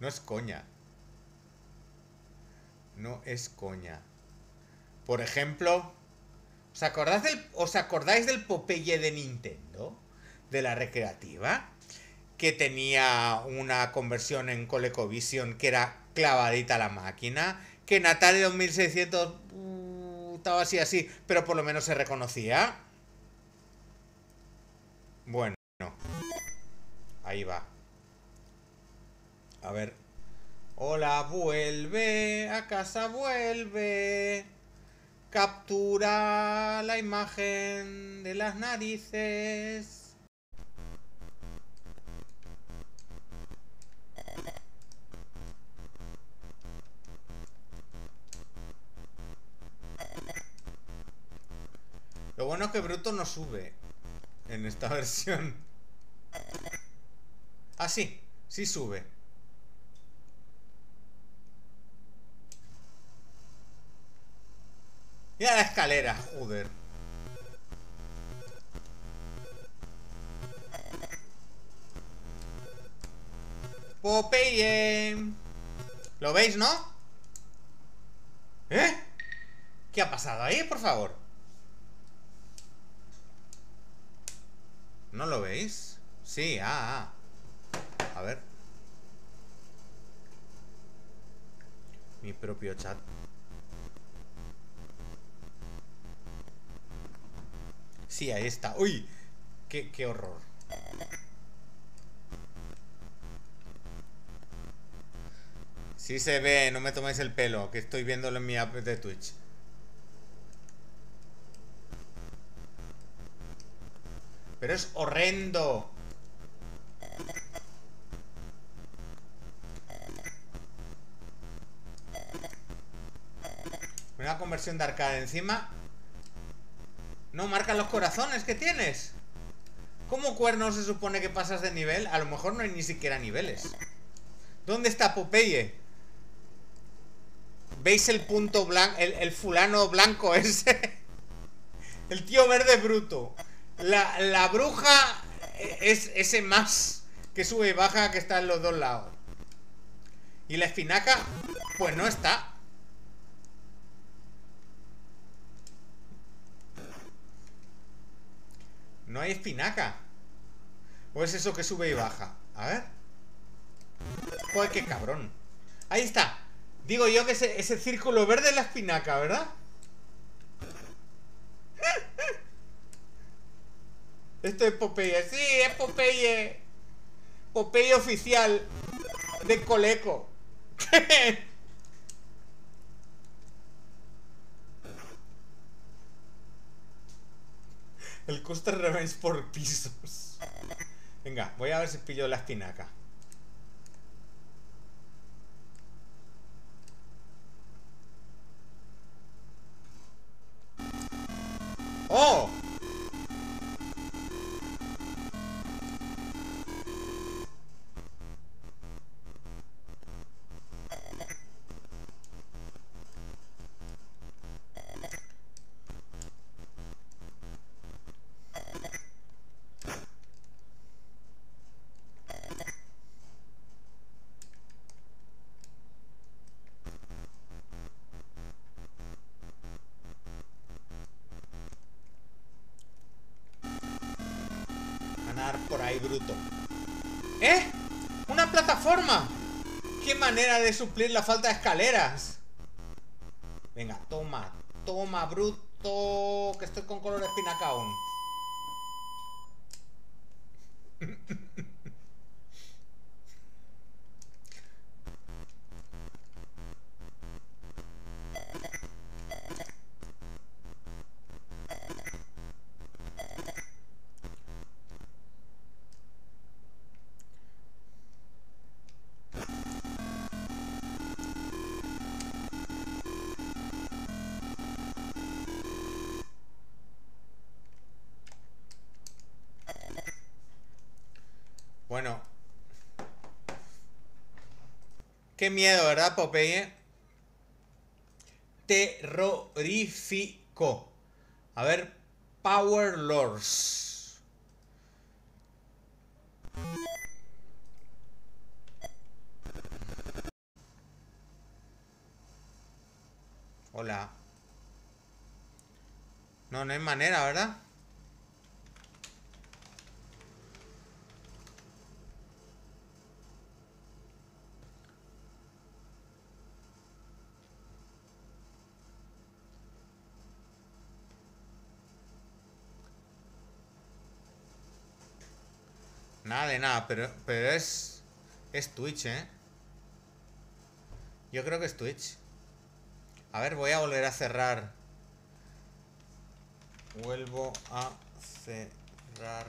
Speaker 2: No es coña. No es coña. Por ejemplo, ¿os acordáis del, ¿os acordáis del Popeye de Nintendo? De la recreativa. Que tenía una conversión en ColecoVision que era clavadita la máquina. Que en Atari 2600 uh, estaba así, así, pero por lo menos se reconocía. Bueno, ahí va. A ver. Hola, vuelve, a casa vuelve. Captura la imagen de las narices. Lo bueno es que Bruto no sube en esta versión. Ah, sí, sí sube. Mira la escalera, joder. Popeye. ¿Lo veis, no? ¿Eh? ¿Qué ha pasado ahí, por favor? ¿No lo veis? Sí, ah, ah. A ver. Mi propio chat. Sí, ahí está. ¡Uy! ¡Qué, qué horror! Sí se ve, no me toméis el pelo, que estoy viéndolo en mi app de Twitch. Pero es horrendo. Una conversión de arcade encima. No marcan los corazones que tienes. ¿Cómo cuerno se supone que pasas de nivel? A lo mejor no hay ni siquiera niveles. ¿Dónde está Popeye? ¿Veis el punto blanco? El, el fulano blanco ese. El tío verde bruto. La, la bruja es ese más que sube y baja que está en los dos lados. Y la espinaca, pues no está. No hay espinaca. ¿O es eso que sube y baja? A ver. Joder, qué cabrón. Ahí está. Digo yo que ese, ese círculo verde es la espinaca, ¿verdad? Esto es Popeye. Sí, es Popeye. Popeye oficial de Coleco. El Coaster Revenge por pisos. Venga, voy a ver si pillo la espinaca. De suplir la falta de escaleras! Venga, toma, toma, bruto. Que estoy con color espinaca aún. Qué miedo, ¿verdad, Popeye? Terrorífico. A ver, Power Lords. Hola. No, no hay manera, ¿verdad? Nada pero, pero es. Es Twitch, ¿eh? Yo creo que es Twitch. A ver, voy a volver a cerrar. Vuelvo a cerrar.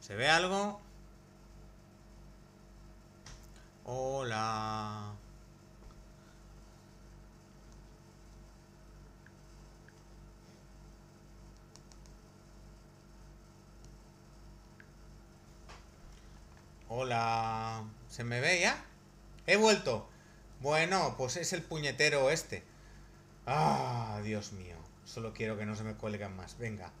Speaker 2: ¿Se ve algo? Hola. Hola. ¿Se me ve ya? He vuelto. Bueno, pues es el puñetero este. Ah, Dios mío. Solo quiero que no se me cuelgan más. Venga.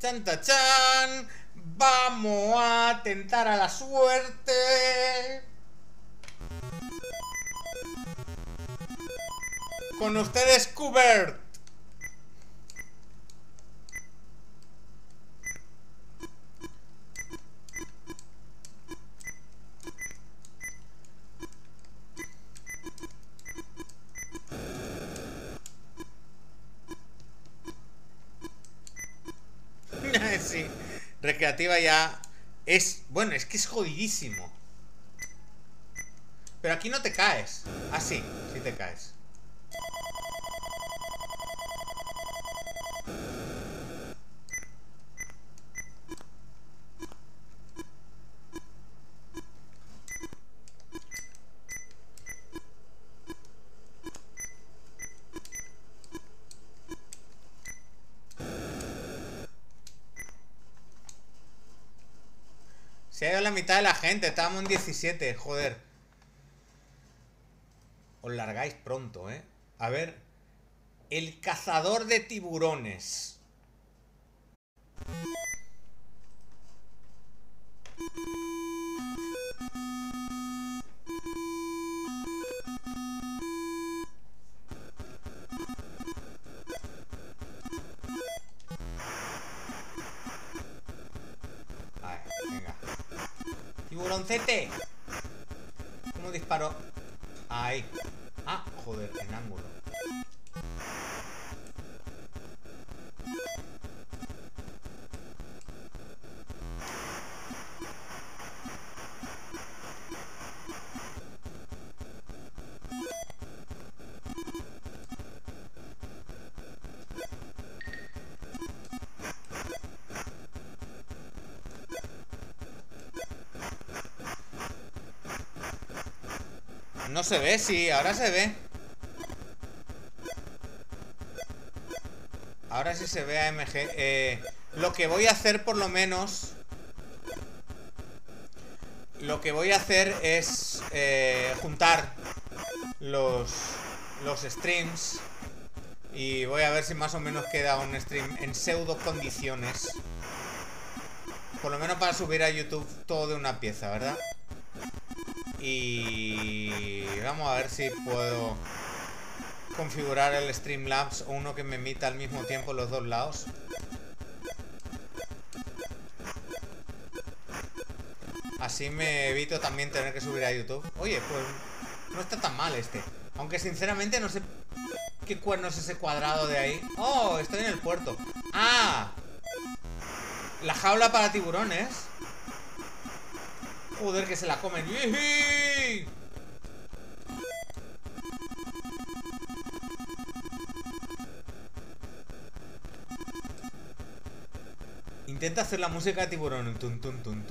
Speaker 2: ¡Chan, ta, chan! ¡Vamos a tentar a la suerte! Con ustedes, Cubert. sí. Recreativa ya es... Bueno, es que es jodidísimo. Pero aquí no te caes. Ah, sí, sí te caes. Se ha ido la mitad de la gente, estábamos en 17, joder. Os largáis pronto, ¿eh? A ver. El cazador de tiburones. Se ve, sí, ahora se ve. Ahora sí se ve AMG. Eh, lo que voy a hacer por lo menos... Lo que voy a hacer es eh, juntar los, los streams. Y voy a ver si más o menos queda un stream en pseudo condiciones. Por lo menos para subir a YouTube todo de una pieza, ¿verdad? Y vamos a ver si puedo configurar el Streamlabs o uno que me emita al mismo tiempo los dos lados. Así me evito también tener que subir a YouTube. Oye, pues no está tan mal este. Aunque sinceramente no sé qué cuerno es ese cuadrado de ahí. Oh, estoy en el puerto. Ah, la jaula para tiburones. Joder, que se la comen. ¡Yijí! Intenta hacer la música de tiburón. Tun, tun, tun,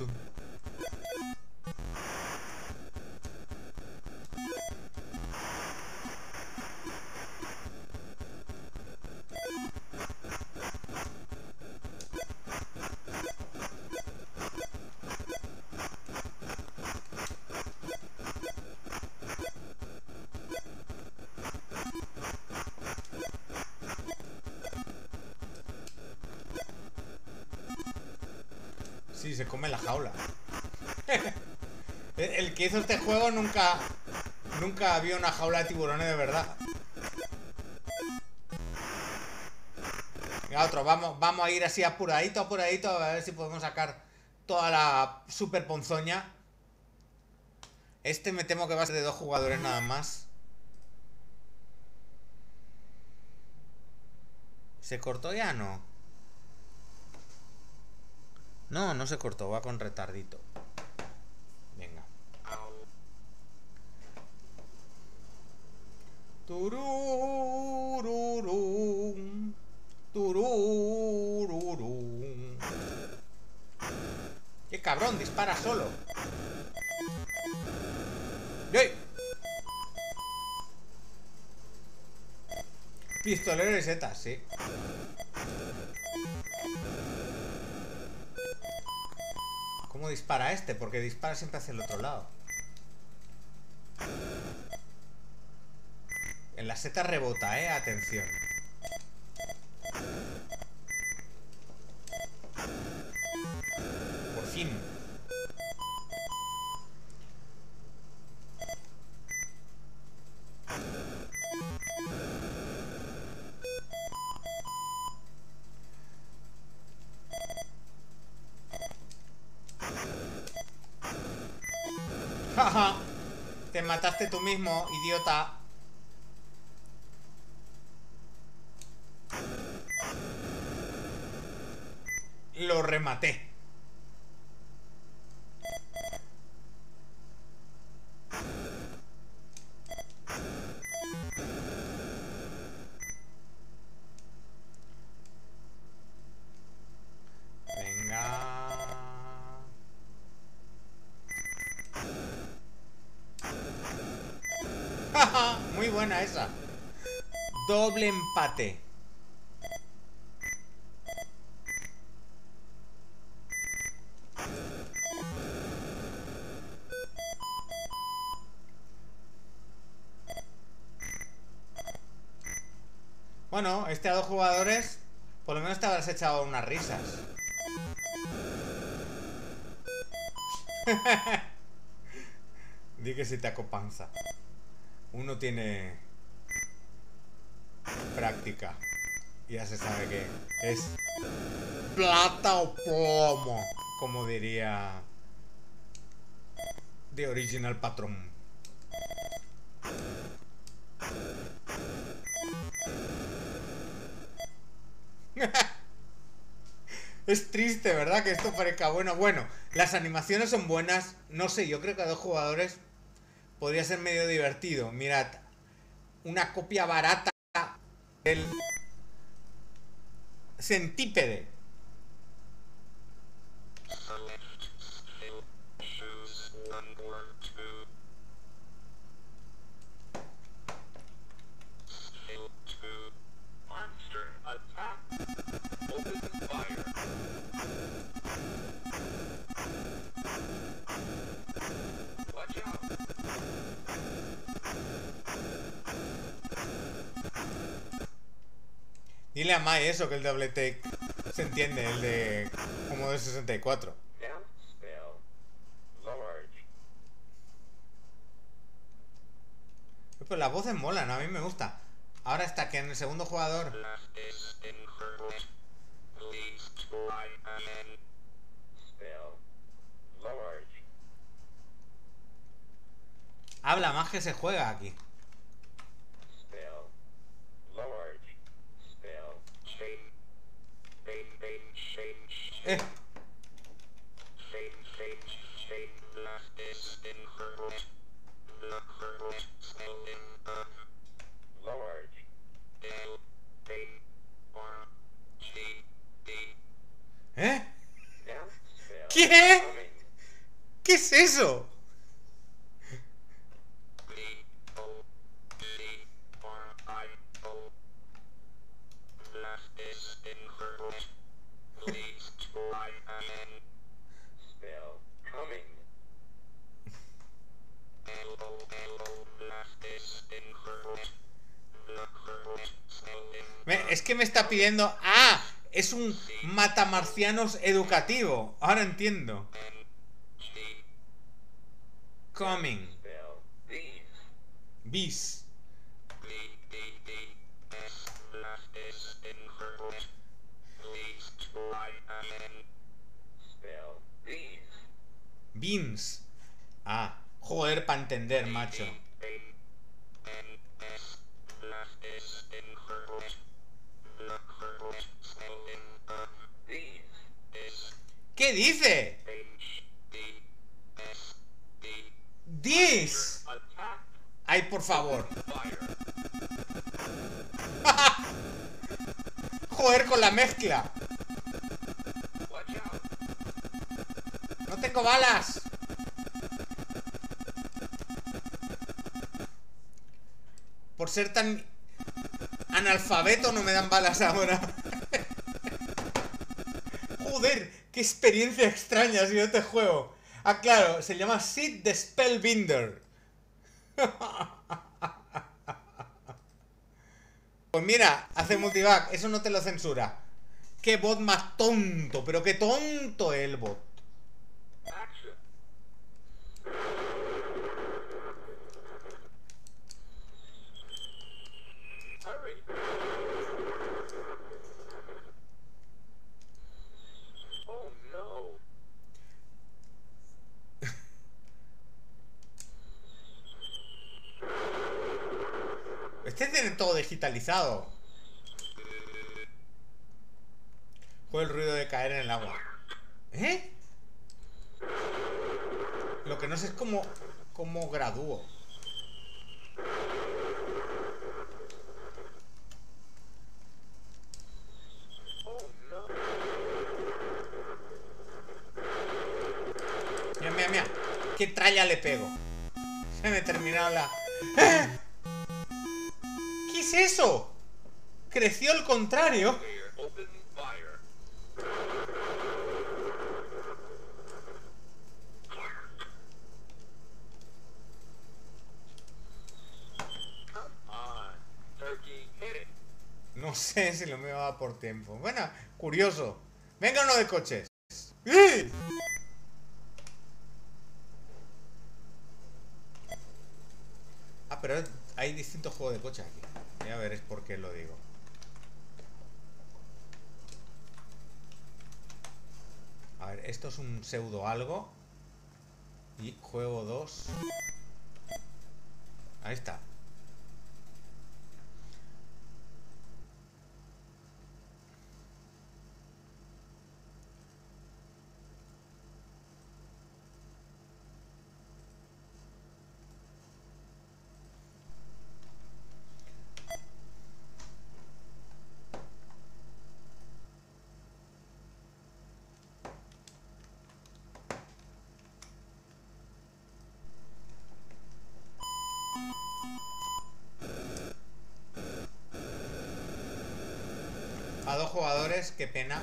Speaker 2: nunca... Nunca vio una jaula de tiburones de verdad. Venga, otro. Vamos, vamos a ir así apuradito, apuradito, a ver si podemos sacar toda la super ponzoña. Este me temo que va a ser de dos jugadores nada más. ¿Se cortó ya? No. No, no se cortó, va con retardito. Venga. Turururum, turururum. ¡Qué cabrón! Dispara solo. ¡Ey! Pistolero de setas, sí. ¿Cómo dispara este? Porque dispara siempre hacia el otro lado. En la seta rebota, eh. Atención. Por fin. Jaja. Te mataste tú mismo, idiota. empate. Bueno, este a dos jugadores, por lo menos te habrás echado unas risas. Di que si te acopanza. Uno tiene práctica. Ya se sabe que es plata o plomo, como diría The Original Patron. Es triste, ¿verdad? Que esto parezca bueno. Bueno, las animaciones son buenas. No sé, yo creo que a dos jugadores podría ser medio divertido. Mirad, una copia barata del centípede. Dile a Mai eso, que el doble take se entiende, el de como de 64.
Speaker 3: Down spell. Large.
Speaker 2: Pero las voces molan, a mí me gusta. Ahora está que en el segundo jugador. Habla más que se juega aquí.
Speaker 3: É. É?
Speaker 2: Que
Speaker 3: é
Speaker 2: isso? Es que me está pidiendo. ¡Ah! Es un matamarcianos educativo. Ahora entiendo. Coming. Bis. Beans. Ah. Joder, para entender, macho. ¿Qué dice? This. Ay, por favor. Joder con la mezcla. No tengo balas. Por ser tan analfabeto no me dan balas ahora. Joder, qué experiencia extraña ha sido este juego. Ah, claro, se llama Sid the Spellbinder. Pues mira, hace multivac, eso no te lo censura. Qué bot más tonto, pero qué tonto el bot.
Speaker 3: Action. Hurry. Oh no.
Speaker 2: Este tiene todo digitalizado. Fue el ruido de caer en el agua. ¿Eh? Lo que no sé es cómo, cómo gradúo. Mira, mira, mira. ¿Qué tralla le pego? Se me terminó la... ¡Eh! ¿Qué es eso? Creció al contrario. No. Sé si lo mío va por tiempo. Bueno, curioso. Venga uno de coches. ¡Eh! Ah, pero hay distintos juegos de coches aquí. A ver es por qué lo digo. A ver, esto es un pseudo algo. Y juego 2. Ahí está. A qué pena.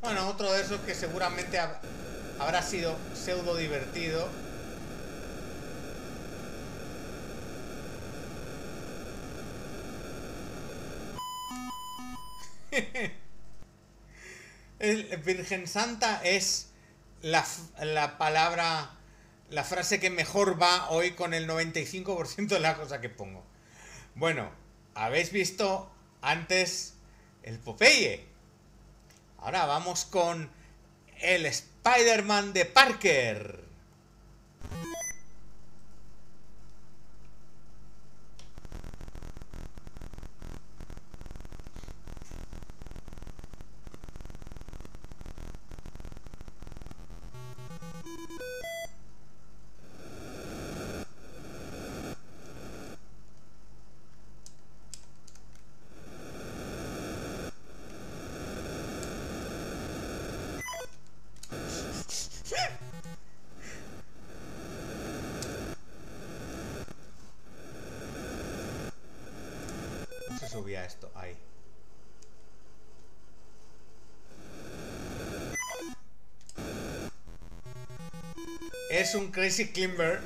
Speaker 2: Bueno, otro de esos que seguramente hab- habrá sido pseudo divertido. El Virgen Santa es la, la palabra, la frase que mejor va hoy con el 95% de la cosa que pongo. Bueno, habéis visto antes el Popeye. Ahora vamos con el Spider-Man de Parker. ¿Cómo se subía esto? Ahí. Es un Crazy Climber.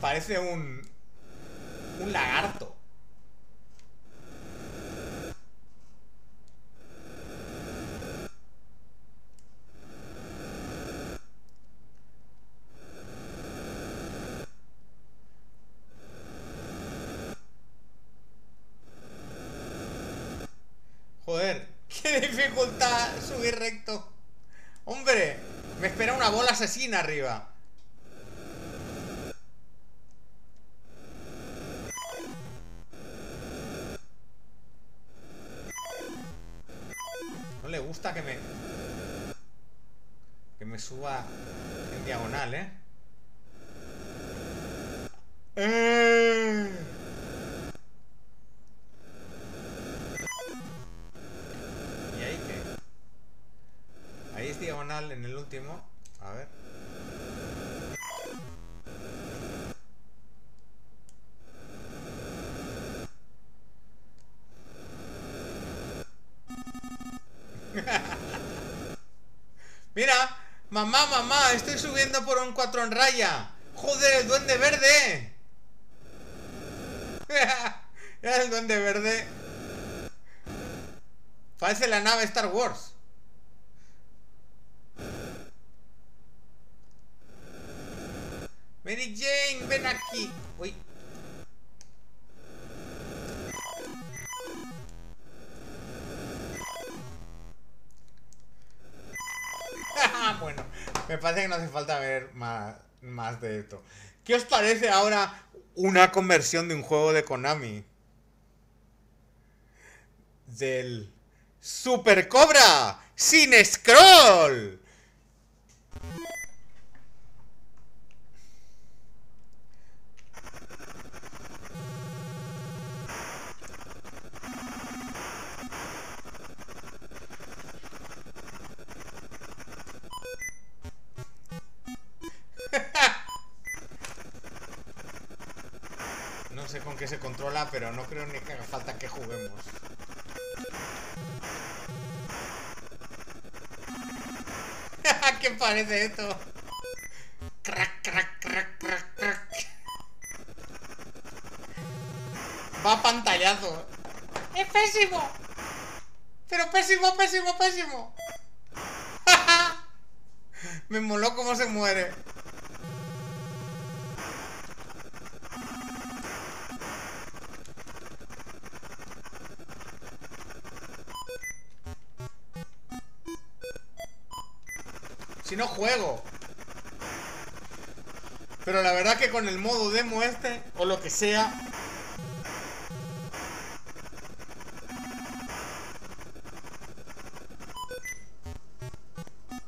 Speaker 2: Parece un... Un lagarto. Joder, qué dificultad subir recto. Hombre, me espera una arriba. No le gusta que me... Que me suba en diagonal, ¿eh? ¡Eh! ¿Y ahí qué? Ahí es diagonal en el último. A ver. Mira, mamá, mamá, estoy subiendo por un 4 en raya. Joder, el duende verde. El duende verde. Parece la nave Star Wars. Mary Jane, ven aquí. Uy. bueno, me parece que no hace falta ver más, más de esto. ¿Qué os parece ahora una conversión de un juego de Konami? Del Super Cobra sin scroll. Falta que juguemos. ¿Qué parece esto? Crack, crack, crack, crack, crack. Va pantallazo. ¡Es pésimo! Pero pésimo, pésimo, pésimo. Juego. Pero la verdad que con el modo demo este, o lo que sea,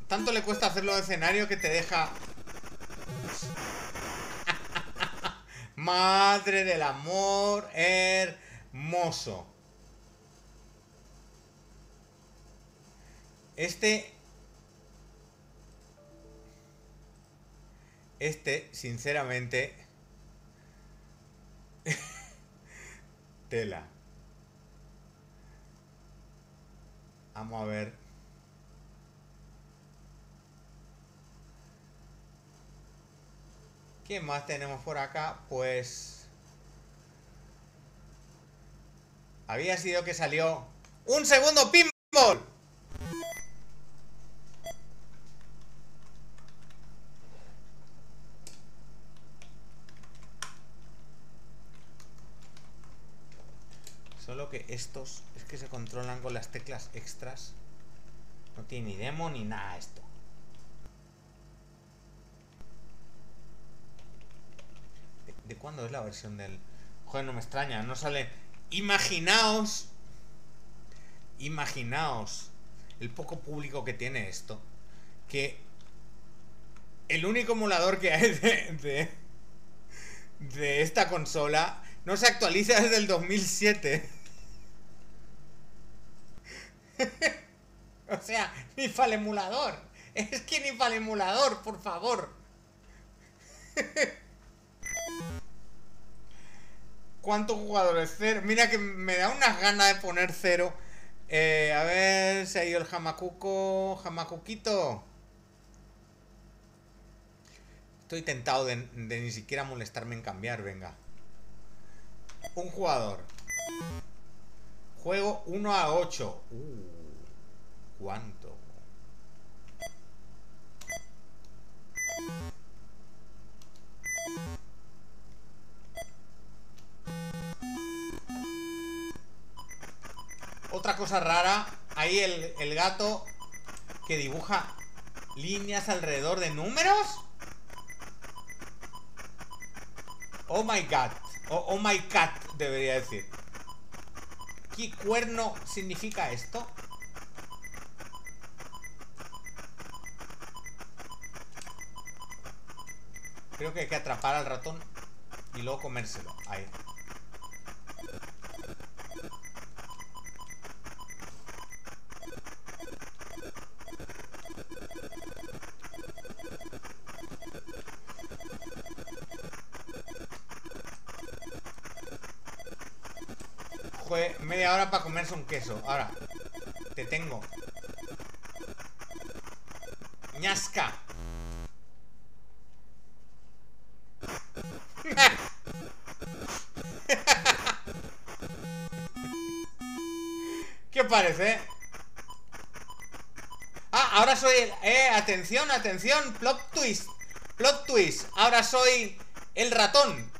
Speaker 2: tanto le cuesta hacerlo de escenario que te deja. Madre del amor hermoso. Este. Sinceramente. Tela. Vamos a ver. ¿Qué más tenemos por acá? Pues... Había sido que salió... ¡Un segundo pinball! Solo que estos es que se controlan con las teclas extras. No tiene ni demo ni nada esto. ¿De, cuándo es la versión del...? Joder, no me extraña, no sale... Imaginaos... Imaginaos el poco público que tiene esto. Que el único emulador que hay de, de, de esta consola no se actualiza desde el 2007. o sea, ni para el emulador. Es que ni para el emulador, por favor. ¿Cuántos jugadores? Cero. Mira que me da unas ganas de poner cero. Eh, a ver si ha ido el Hamacuco. Hamacuquito. Estoy tentado de, de ni siquiera molestarme en cambiar, venga. Un jugador. Juego 1 a 8. Uh, ¿Cuánto? Otra cosa rara. Ahí el, el gato que dibuja líneas alrededor de números. Oh my god. Oh, oh my cat, debería decir. ¿Qué cuerno significa esto? Creo que hay que atrapar al ratón y luego comérselo. Ahí. Joder, media hora para comerse un queso. Ahora, te tengo. ñasca. ¿Qué parece? Ah, ahora soy el... Eh, atención, atención, plot twist. Plot twist. Ahora soy el ratón.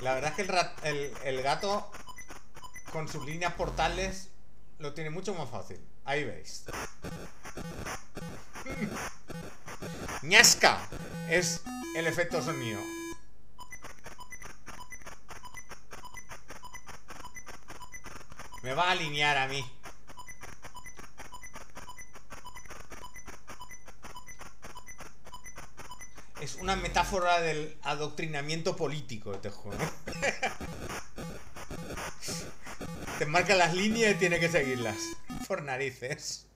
Speaker 2: La verdad es que el, gato con sus líneas portales lo tiene mucho más fácil. Ahí veis. ñasca es el efecto sonido. Me va a alinear a mí. Una metáfora del adoctrinamiento político, este juego. Te marca las líneas y tiene que seguirlas. Por narices.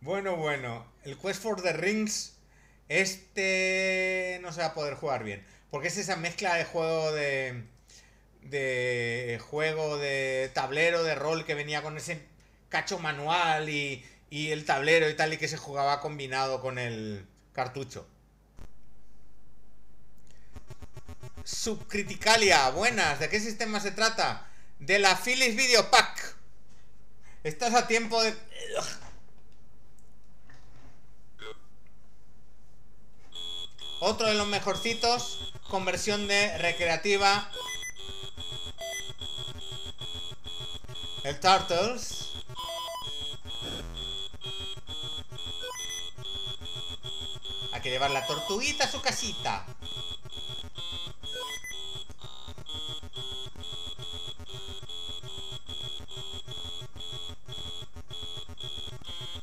Speaker 2: Bueno, bueno. El Quest for the Rings. Este no se va a poder jugar bien. Porque es esa mezcla de juego de. De juego de tablero, de rol que venía con ese cacho manual y, y el tablero y tal, y que se jugaba combinado con el cartucho. Subcriticalia, buenas, ¿de qué sistema se trata? De la Philips Video Pack. Estás a tiempo de. Otro de los mejorcitos, conversión de recreativa. El Turtles. Que llevar la tortuguita a su casita.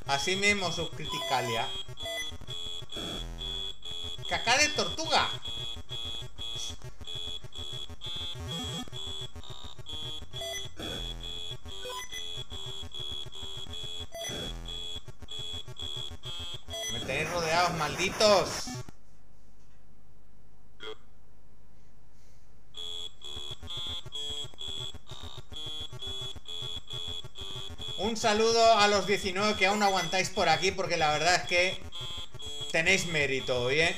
Speaker 2: Así mismo, subcriticalia. Caca de tortuga. Un saludo a los 19 que aún aguantáis por aquí porque la verdad es que tenéis mérito, ¿oye? ¿eh?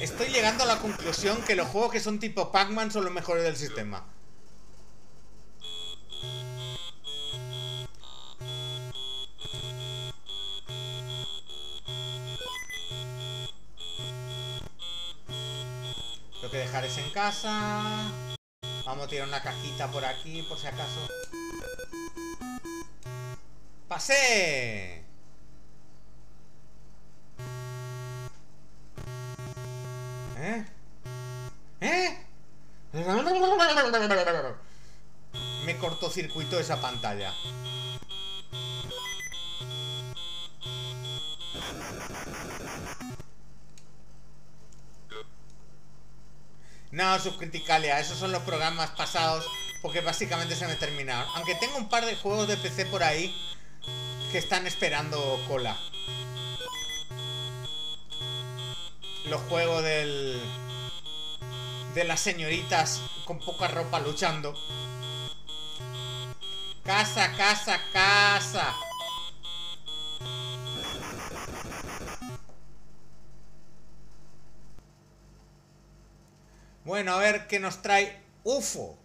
Speaker 2: Estoy llegando a la que los juegos que son tipo Pac-Man son los mejores del sistema. Lo que dejar es en casa. Vamos a tirar una cajita por aquí, por si acaso. ¡Pasé! Cortocircuito esa pantalla. No, subcriticalia, esos son los programas pasados porque básicamente se me terminaron. Aunque tengo un par de juegos de PC por ahí que están esperando cola. Los juegos del... De las señoritas con poca ropa luchando. Casa, casa, casa. Bueno, a ver qué nos trae UFO.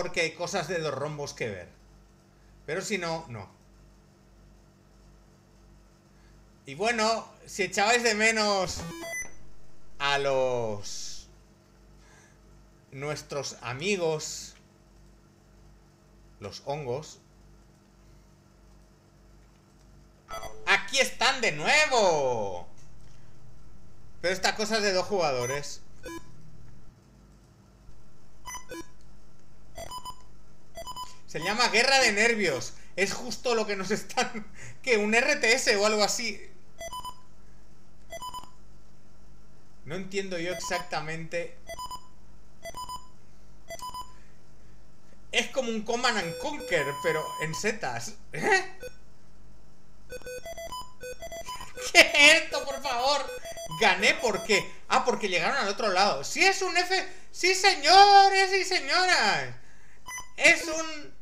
Speaker 2: Porque hay cosas de dos rombos que ver. Pero si no, no. Y bueno, si echabais de menos a los nuestros amigos los hongos aquí están de nuevo. Pero esta cosa es de dos jugadores. Se llama Guerra de Nervios. Es justo lo que nos están... que un RTS o algo así. No entiendo yo exactamente... Es como un Command and Conquer, pero en setas. ¿Qué es esto, por favor? Gané, ¿por qué? Ah, porque llegaron al otro lado. ¡Sí es un F! ¡Sí, señores y señoras! Es un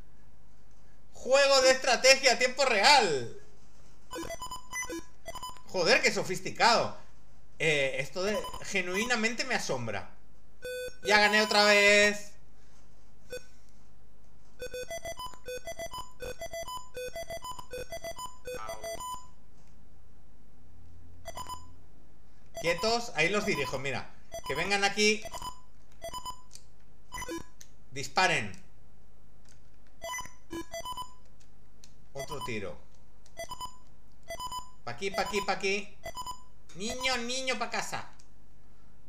Speaker 2: Juego de estrategia a tiempo real. Joder, qué sofisticado. Eh, esto genuinamente me asombra. Ya gané otra vez. Quietos, ahí los dirijo, mira. Que vengan aquí. Disparen. Otro tiro. Pa' aquí, pa' aquí, pa' aquí. Niño, niño, pa' casa.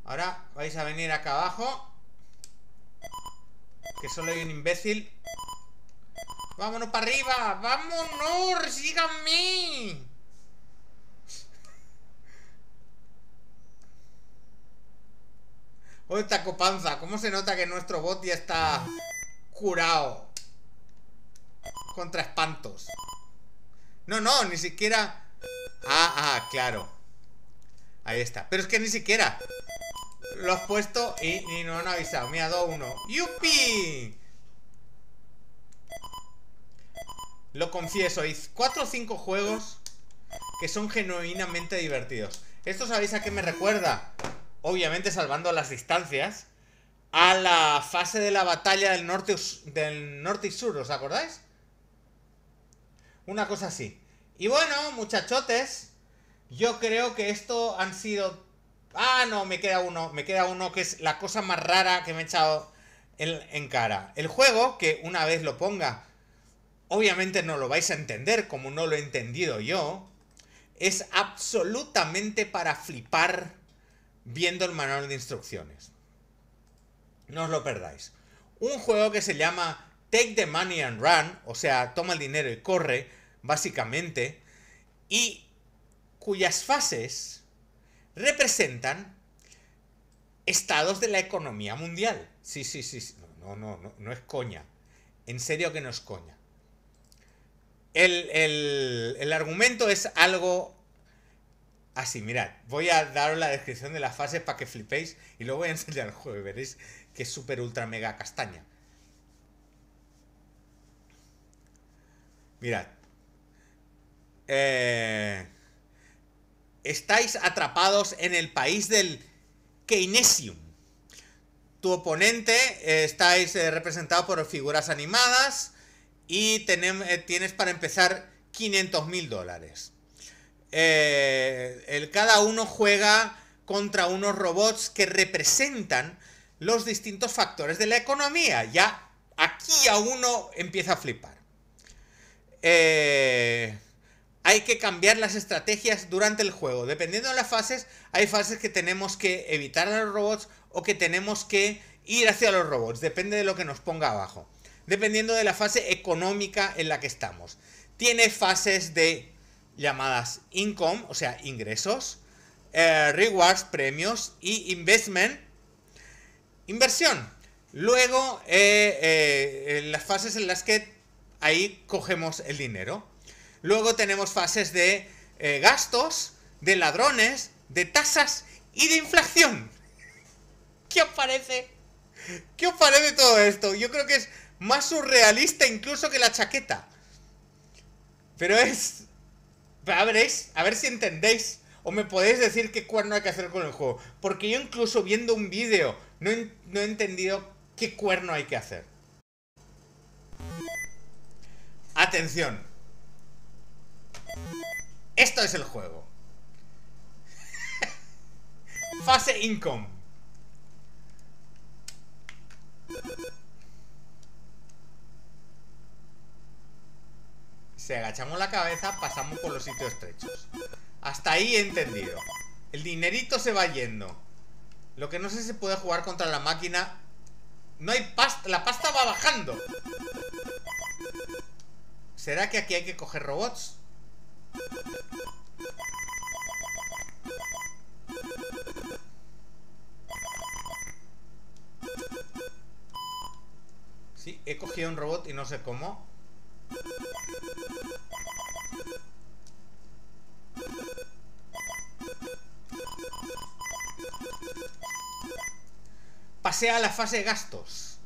Speaker 2: Ahora vais a venir acá abajo. Que solo hay un imbécil. ¡Vámonos para arriba! ¡Vámonos! ¡Síganme! ¡Oh, taco panza! ¿Cómo se nota que nuestro bot ya está curado? Contra espantos. No, no, ni siquiera... Ah, ah, claro. Ahí está. Pero es que ni siquiera lo has puesto y, y no han avisado. Mira, 2-1. ¡Yupi! Lo confieso, hay 4 o 5 juegos que son genuinamente divertidos. ¿Esto sabéis a qué me recuerda? Obviamente salvando las distancias. A la fase de la batalla del norte, del norte y sur, ¿os acordáis? Una cosa así. Y bueno, muchachotes, yo creo que esto han sido... Ah, no, me queda uno, me queda uno que es la cosa más rara que me he echado en, en cara. El juego, que una vez lo ponga, obviamente no lo vais a entender como no lo he entendido yo, es absolutamente para flipar viendo el manual de instrucciones. No os lo perdáis. Un juego que se llama Take the Money and Run, o sea, toma el dinero y corre, básicamente, y cuyas fases representan estados de la economía mundial. Sí, sí, sí. No, no, no, no es coña. En serio que no es coña. El, el, el argumento es algo así, mirad. Voy a daros la descripción de la fase para que flipéis y luego voy a enseñar el juego veréis que es súper ultra mega castaña. Mirad. Eh, estáis atrapados en el país del Keynesium. Tu oponente eh, estáis eh, representado por figuras animadas y tienes para empezar 500 mil dólares. Cada uno juega contra unos robots que representan los distintos factores de la economía. Ya aquí a uno empieza a flipar. Eh, hay que cambiar las estrategias durante el juego. Dependiendo de las fases, hay fases que tenemos que evitar a los robots o que tenemos que ir hacia los robots. Depende de lo que nos ponga abajo. Dependiendo de la fase económica en la que estamos. Tiene fases de llamadas income, o sea, ingresos, eh, rewards, premios y investment, inversión. Luego, eh, eh, las fases en las que ahí cogemos el dinero. Luego tenemos fases de eh, gastos, de ladrones, de tasas y de inflación. ¿Qué os parece? ¿Qué os parece todo esto? Yo creo que es más surrealista incluso que la chaqueta. Pero es... A veréis, a ver si entendéis o me podéis decir qué cuerno hay que hacer con el juego. Porque yo incluso viendo un vídeo no, no he entendido qué cuerno hay que hacer. Atención. Esto es el juego. Fase income. Si agachamos la cabeza, pasamos por los sitios estrechos. Hasta ahí he entendido. El dinerito se va yendo. Lo que no sé si puede jugar contra la máquina. No hay pasta. La pasta va bajando. ¿Será que aquí hay que coger robots? Sí, he cogido un robot y no sé cómo. Pasé a la fase gastos.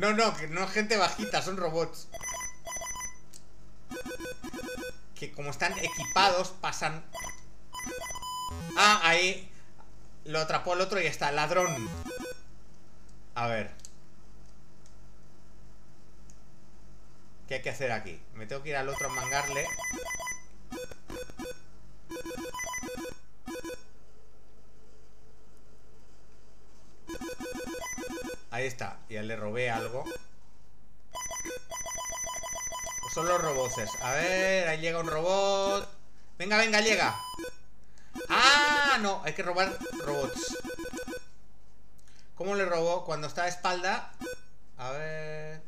Speaker 2: No, no, no es gente bajita, son robots. Que como están equipados, pasan. Ah, ahí. Lo atrapó el otro y está, ladrón. A ver. ¿Qué hay que hacer aquí? Me tengo que ir al otro a mangarle. Ahí está. Ya le robé algo. Son los roboces. A ver, ahí llega un robot. Venga, venga, llega. Ah, no, hay que robar robots. ¿Cómo le robó? Cuando está a espalda. A ver.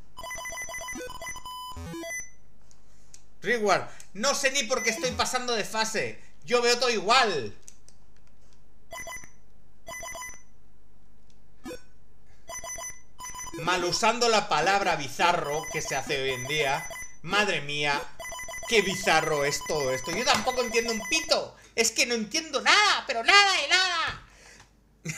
Speaker 2: Reward, no sé ni por qué estoy pasando de fase. Yo veo todo igual. Mal usando la palabra bizarro que se hace hoy en día. Madre mía, qué bizarro es todo esto. Yo tampoco entiendo un pito. Es que no entiendo nada, pero nada de nada.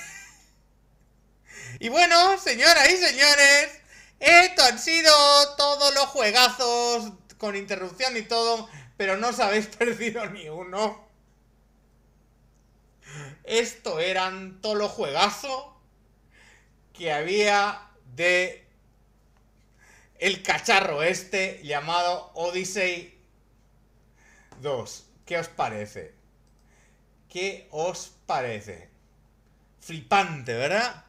Speaker 2: y bueno, señoras y señores, esto han sido todos los juegazos con interrupción y todo, pero no os habéis perdido ni uno. Esto eran todos los juegazos que había de el cacharro este llamado Odyssey 2. ¿Qué os parece? ¿Qué os parece? Flipante, ¿verdad?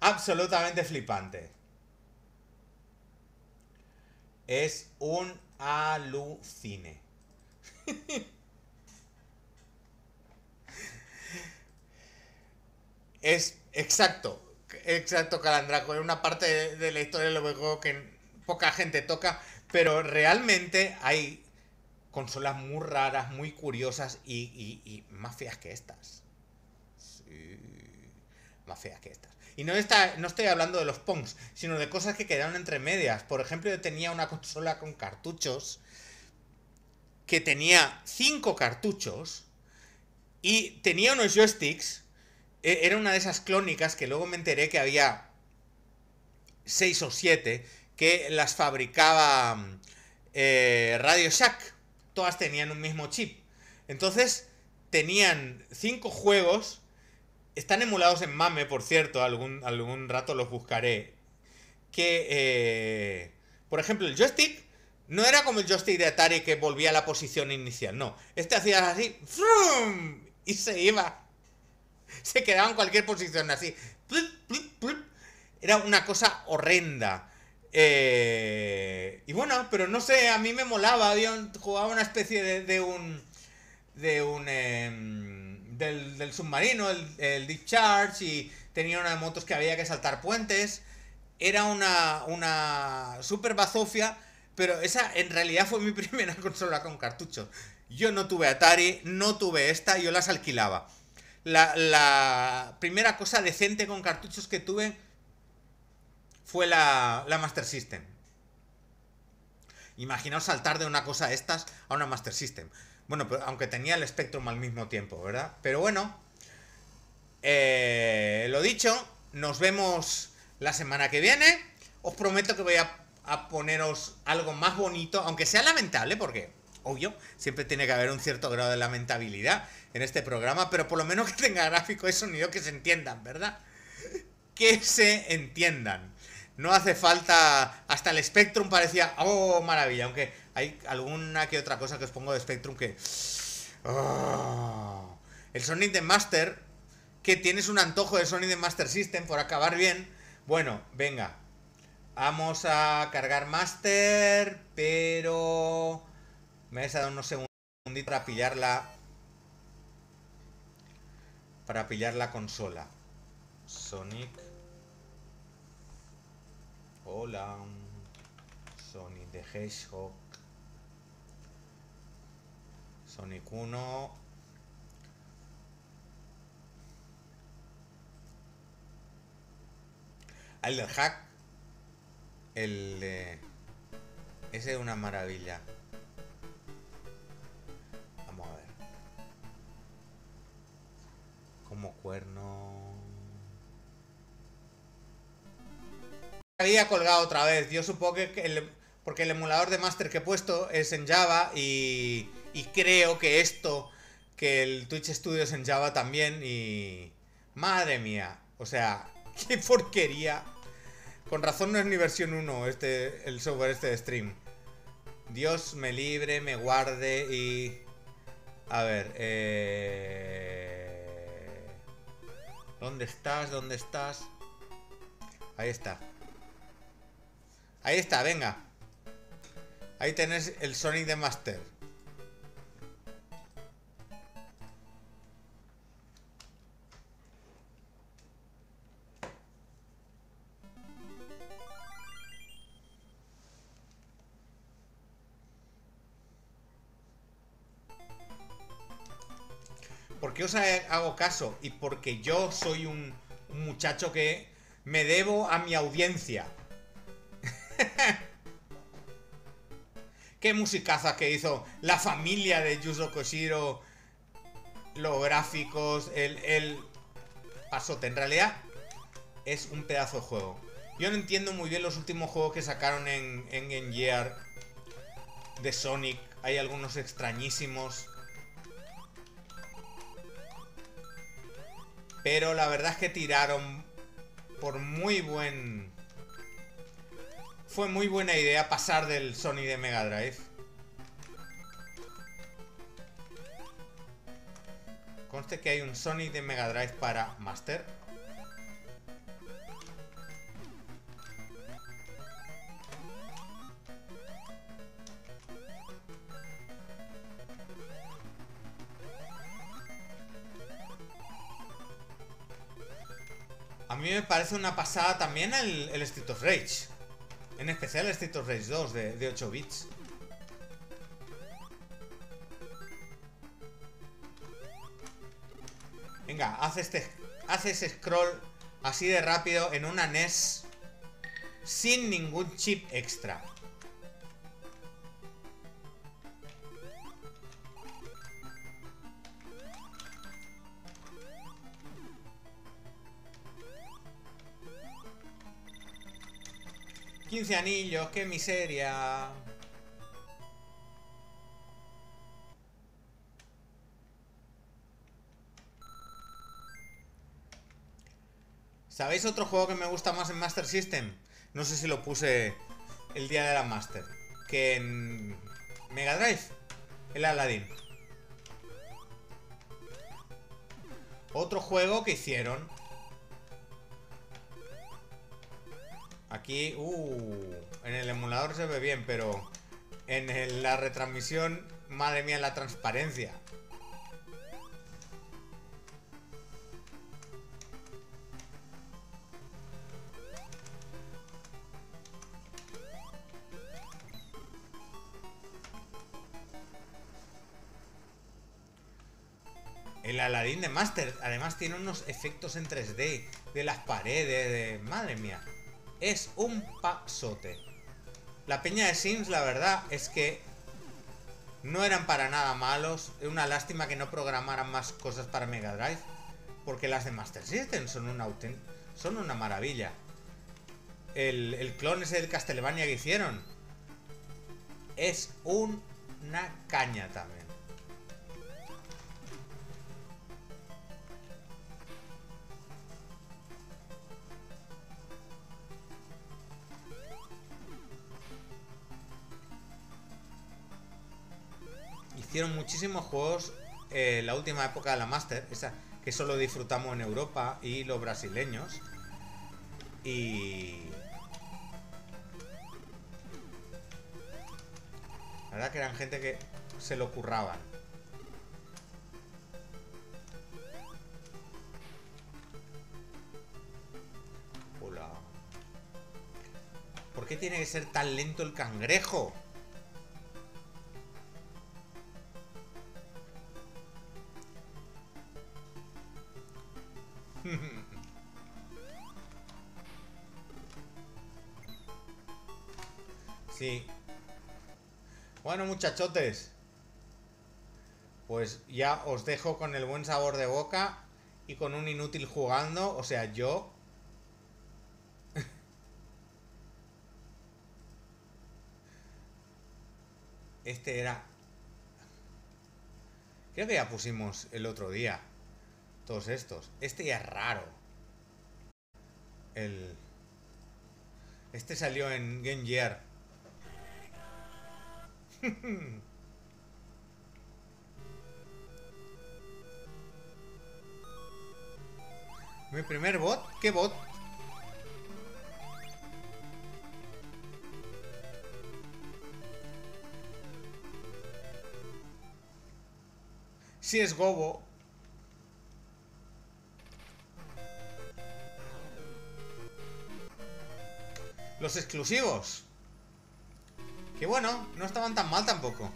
Speaker 2: Absolutamente flipante. Es un alucine. es exacto, exacto, Calandraco. Es una parte de, la historia de lo que poca gente toca, pero realmente hay consolas muy raras, muy curiosas y, y- y más feas que estas. Sí, más feas que estas. Y no, está, no estoy hablando de los Pongs, sino de cosas que quedaron entre medias. Por ejemplo, yo tenía una consola con cartuchos que tenía cinco cartuchos y tenía unos joysticks. E- Era una de esas clónicas que luego me enteré que había seis o siete que las fabricaba mm, eh, Radio Shack. Todas tenían un mismo chip. Entonces tenían cinco juegos. Están emulados en MAME, por cierto. Algún, algún rato los buscaré. Que, eh, por ejemplo, el joystick no era como el joystick de Atari que volvía a la posición inicial. No. Este hacía así. Y se iba. Se quedaba en cualquier posición así. Era una cosa horrenda. Eh, y bueno, pero no sé, a mí me molaba. Había jugaba una especie de, de un. De un. em, del, del submarino, el, el Deep y tenía una de motos que había que saltar puentes. Era una. Una. Super bazofia. Pero esa en realidad fue mi primera consola con cartuchos. Yo no tuve Atari, no tuve esta, yo las alquilaba. La, primera cosa decente con cartuchos que tuve fue la, Master System. Imaginaos saltar de una cosa de estas a una Master System. Bueno, aunque tenía el Spectrum al mismo tiempo, ¿verdad? Pero bueno, eh, lo dicho, nos vemos la semana que viene. Os prometo que voy a, a poneros algo más bonito, aunque sea lamentable, porque, obvio, siempre tiene que haber un cierto grado de lamentabilidad en este programa, pero por lo menos que tenga gráfico y sonido que se entiendan, ¿verdad? Que se entiendan. No hace falta. Hasta el Spectrum parecía. ¡Oh, maravilla! Aunque hay alguna que otra cosa que os pongo de Spectrum que. ¡Oh! El Sonic de Master. Que tienes un antojo de Sonic de Master System por acabar bien. Bueno, venga. Vamos a cargar Master. Pero. Me vais a dar unos segunditos para pillarla. Para pillar la consola. Sonic. Hola. Sonic the Hedgehog. Sonic 1. El del hack. El. eh, ese es una maravilla. Como cuerno. había colgado otra vez. Yo supongo que el- porque el emulador de Master que he puesto es en Java y, y creo que esto, que el Twitch Studio es en Java también y... Madre mía, o sea, qué porquería. Con razón no es ni versión 1 este, el software este de stream. Dios me libre, me guarde y... A ver, eh... ¿Dónde estás? ¿Dónde estás? Ahí está. Ahí está, venga. Ahí tenés el Sonic de Master. ¿Por qué os ha- hago caso? Y porque yo soy un, muchacho que me debo a mi audiencia. Qué musicaza que hizo la familia de Yuzo Koshiro. Los gráficos, el, el pasote. En realidad es un pedazo de juego. Yo no entiendo muy bien los últimos juegos que sacaron en, en Gear de Sonic. Hay algunos extrañísimos. Pero la verdad es que tiraron por muy buen... Fue muy buena idea pasar del Sony de Mega Drive. Conste que hay un Sony de Mega Drive para Master. Mí me parece una pasada también el, el Street of Rage. En especial el Street of Rage 2 de, de 8 bits. Venga, haz este. Haz ese scroll así de rápido en una NES. Sin ningún chip extra. ¡15 anillos! ¡Qué miseria! ¿Sabéis otro juego que me gusta más en Master System? No sé si lo puse el día de la Master. Que en Mega Drive. El Aladdin. Otro juego que hicieron. Aquí, uh, en el emulador se ve bien, pero en la retransmisión, madre mía, la transparencia. El Aladdin de Master, además tiene unos efectos en 3D de las paredes, de... Madre mía. Es un pasote. La peña de Sims, la verdad, es que no eran para nada malos. Es una lástima que no programaran más cosas para Mega Drive. Porque las de Master System son una, son una maravilla. El, el clon ese del Castlevania que hicieron es un- una caña también. Hicieron muchísimos juegos eh, la última época de la Master, esa que solo disfrutamos en Europa y los brasileños. Y. La verdad que eran gente que se lo curraban. Hola. ¿Por qué tiene que ser tan lento el cangrejo? Muchachotes. Pues ya os dejo con el buen sabor de boca y con un inútil jugando. O sea, yo... este era... Creo que ya pusimos el otro día todos estos. Este ya es raro. El... Este salió en Game Gear Mi primer bot. ¿Qué bot? Si es Gobo. Los exclusivos. Que bueno, no estaban tan mal tampoco.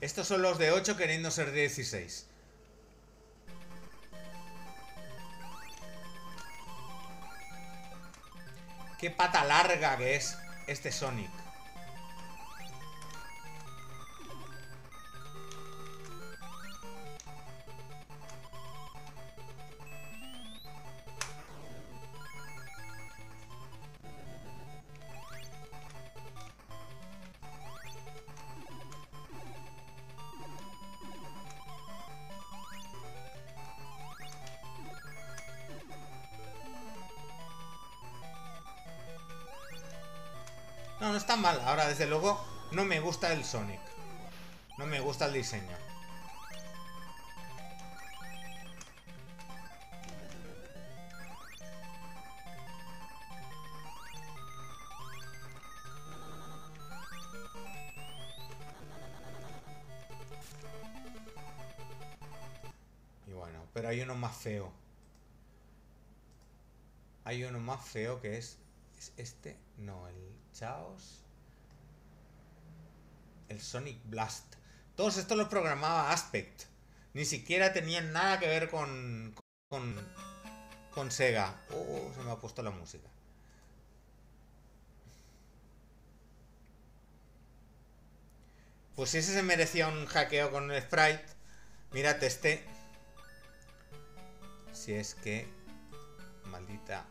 Speaker 2: Estos son los de 8 queriendo ser 16. Qué pata larga que es este Sonic. Desde luego, no me gusta el Sonic. No me gusta el diseño. Y bueno, pero hay uno más feo. Hay uno más feo que es, es este. No, el Chaos. El Sonic Blast. Todos estos los programaba Aspect. Ni siquiera tenían nada que ver con. con. con Sega. Oh, se me ha puesto la música. Pues si ese se merecía un hackeo con el sprite. Mírate este. Si es que. Maldita.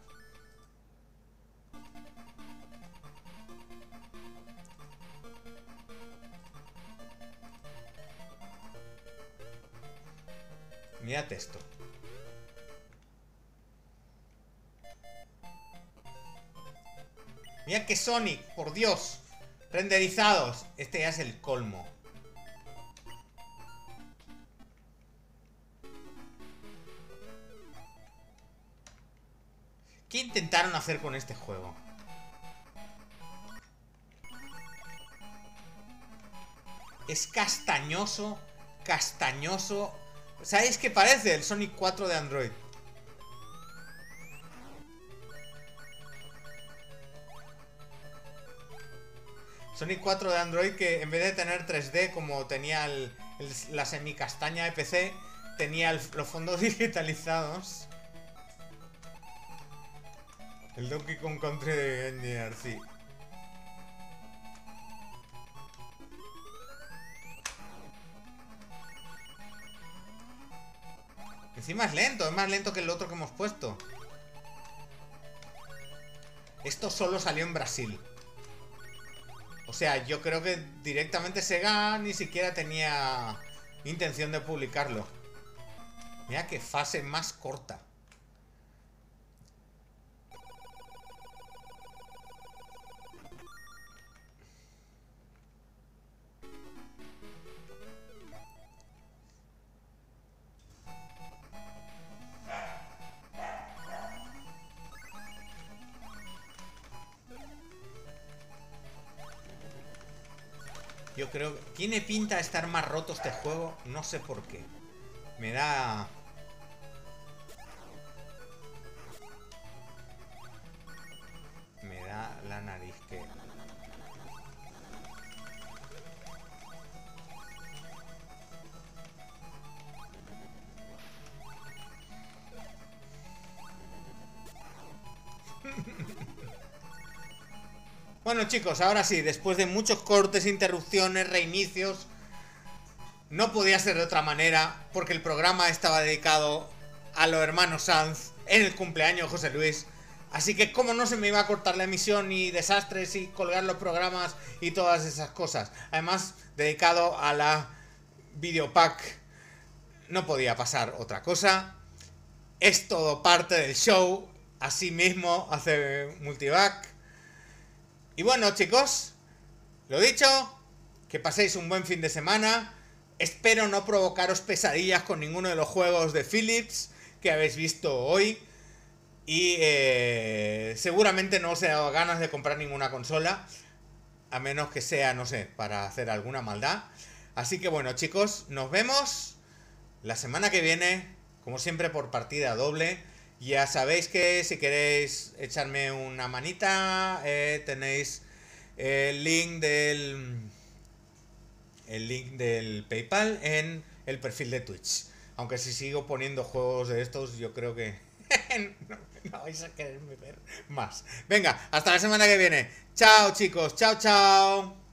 Speaker 2: Mírate esto. Mira que Sonic, por Dios. Renderizados. Este ya es el colmo. ¿Qué intentaron hacer con este juego? Es castañoso, castañoso. ¿Sabéis qué parece? El Sonic 4 de Android. Sonic 4 de Android que en vez de tener 3D como tenía la semicastaña de PC, tenía los fondos digitalizados. El Donkey Kong Country de Gear, sí. Encima es lento, es más lento que el otro que hemos puesto. Esto solo salió en Brasil. O sea, yo creo que directamente Sega ni siquiera tenía intención de publicarlo. Mira qué fase más corta. Tiene pinta de estar más roto este juego, no sé por qué. Me da... chicos, ahora sí, después de muchos cortes, interrupciones, reinicios, no podía ser de otra manera, porque el programa estaba dedicado a los hermanos Sanz en el cumpleaños de José Luis. Así que cómo no se me iba a cortar la emisión y desastres y colgar los programas y todas esas cosas. Además, dedicado a la Videopack, no podía pasar otra cosa. Es todo parte del show. Así mismo hace Multivac. Y bueno, chicos, lo dicho, que paséis un buen fin de semana. Espero no provocaros pesadillas con ninguno de los juegos de Philips que habéis visto hoy. Y eh, seguramente no os he dado ganas de comprar ninguna consola. A menos que sea, no sé, para hacer alguna maldad. Así que bueno, chicos, nos vemos la semana que viene. Como siempre, por partida doble. Ya sabéis que si queréis echarme una manita, eh, tenéis el link del el link del PayPal en el perfil de Twitch. Aunque si sigo poniendo juegos de estos, yo creo que no, no vais a quererme ver más. Venga, hasta la semana que viene. Chao chicos, chao chao.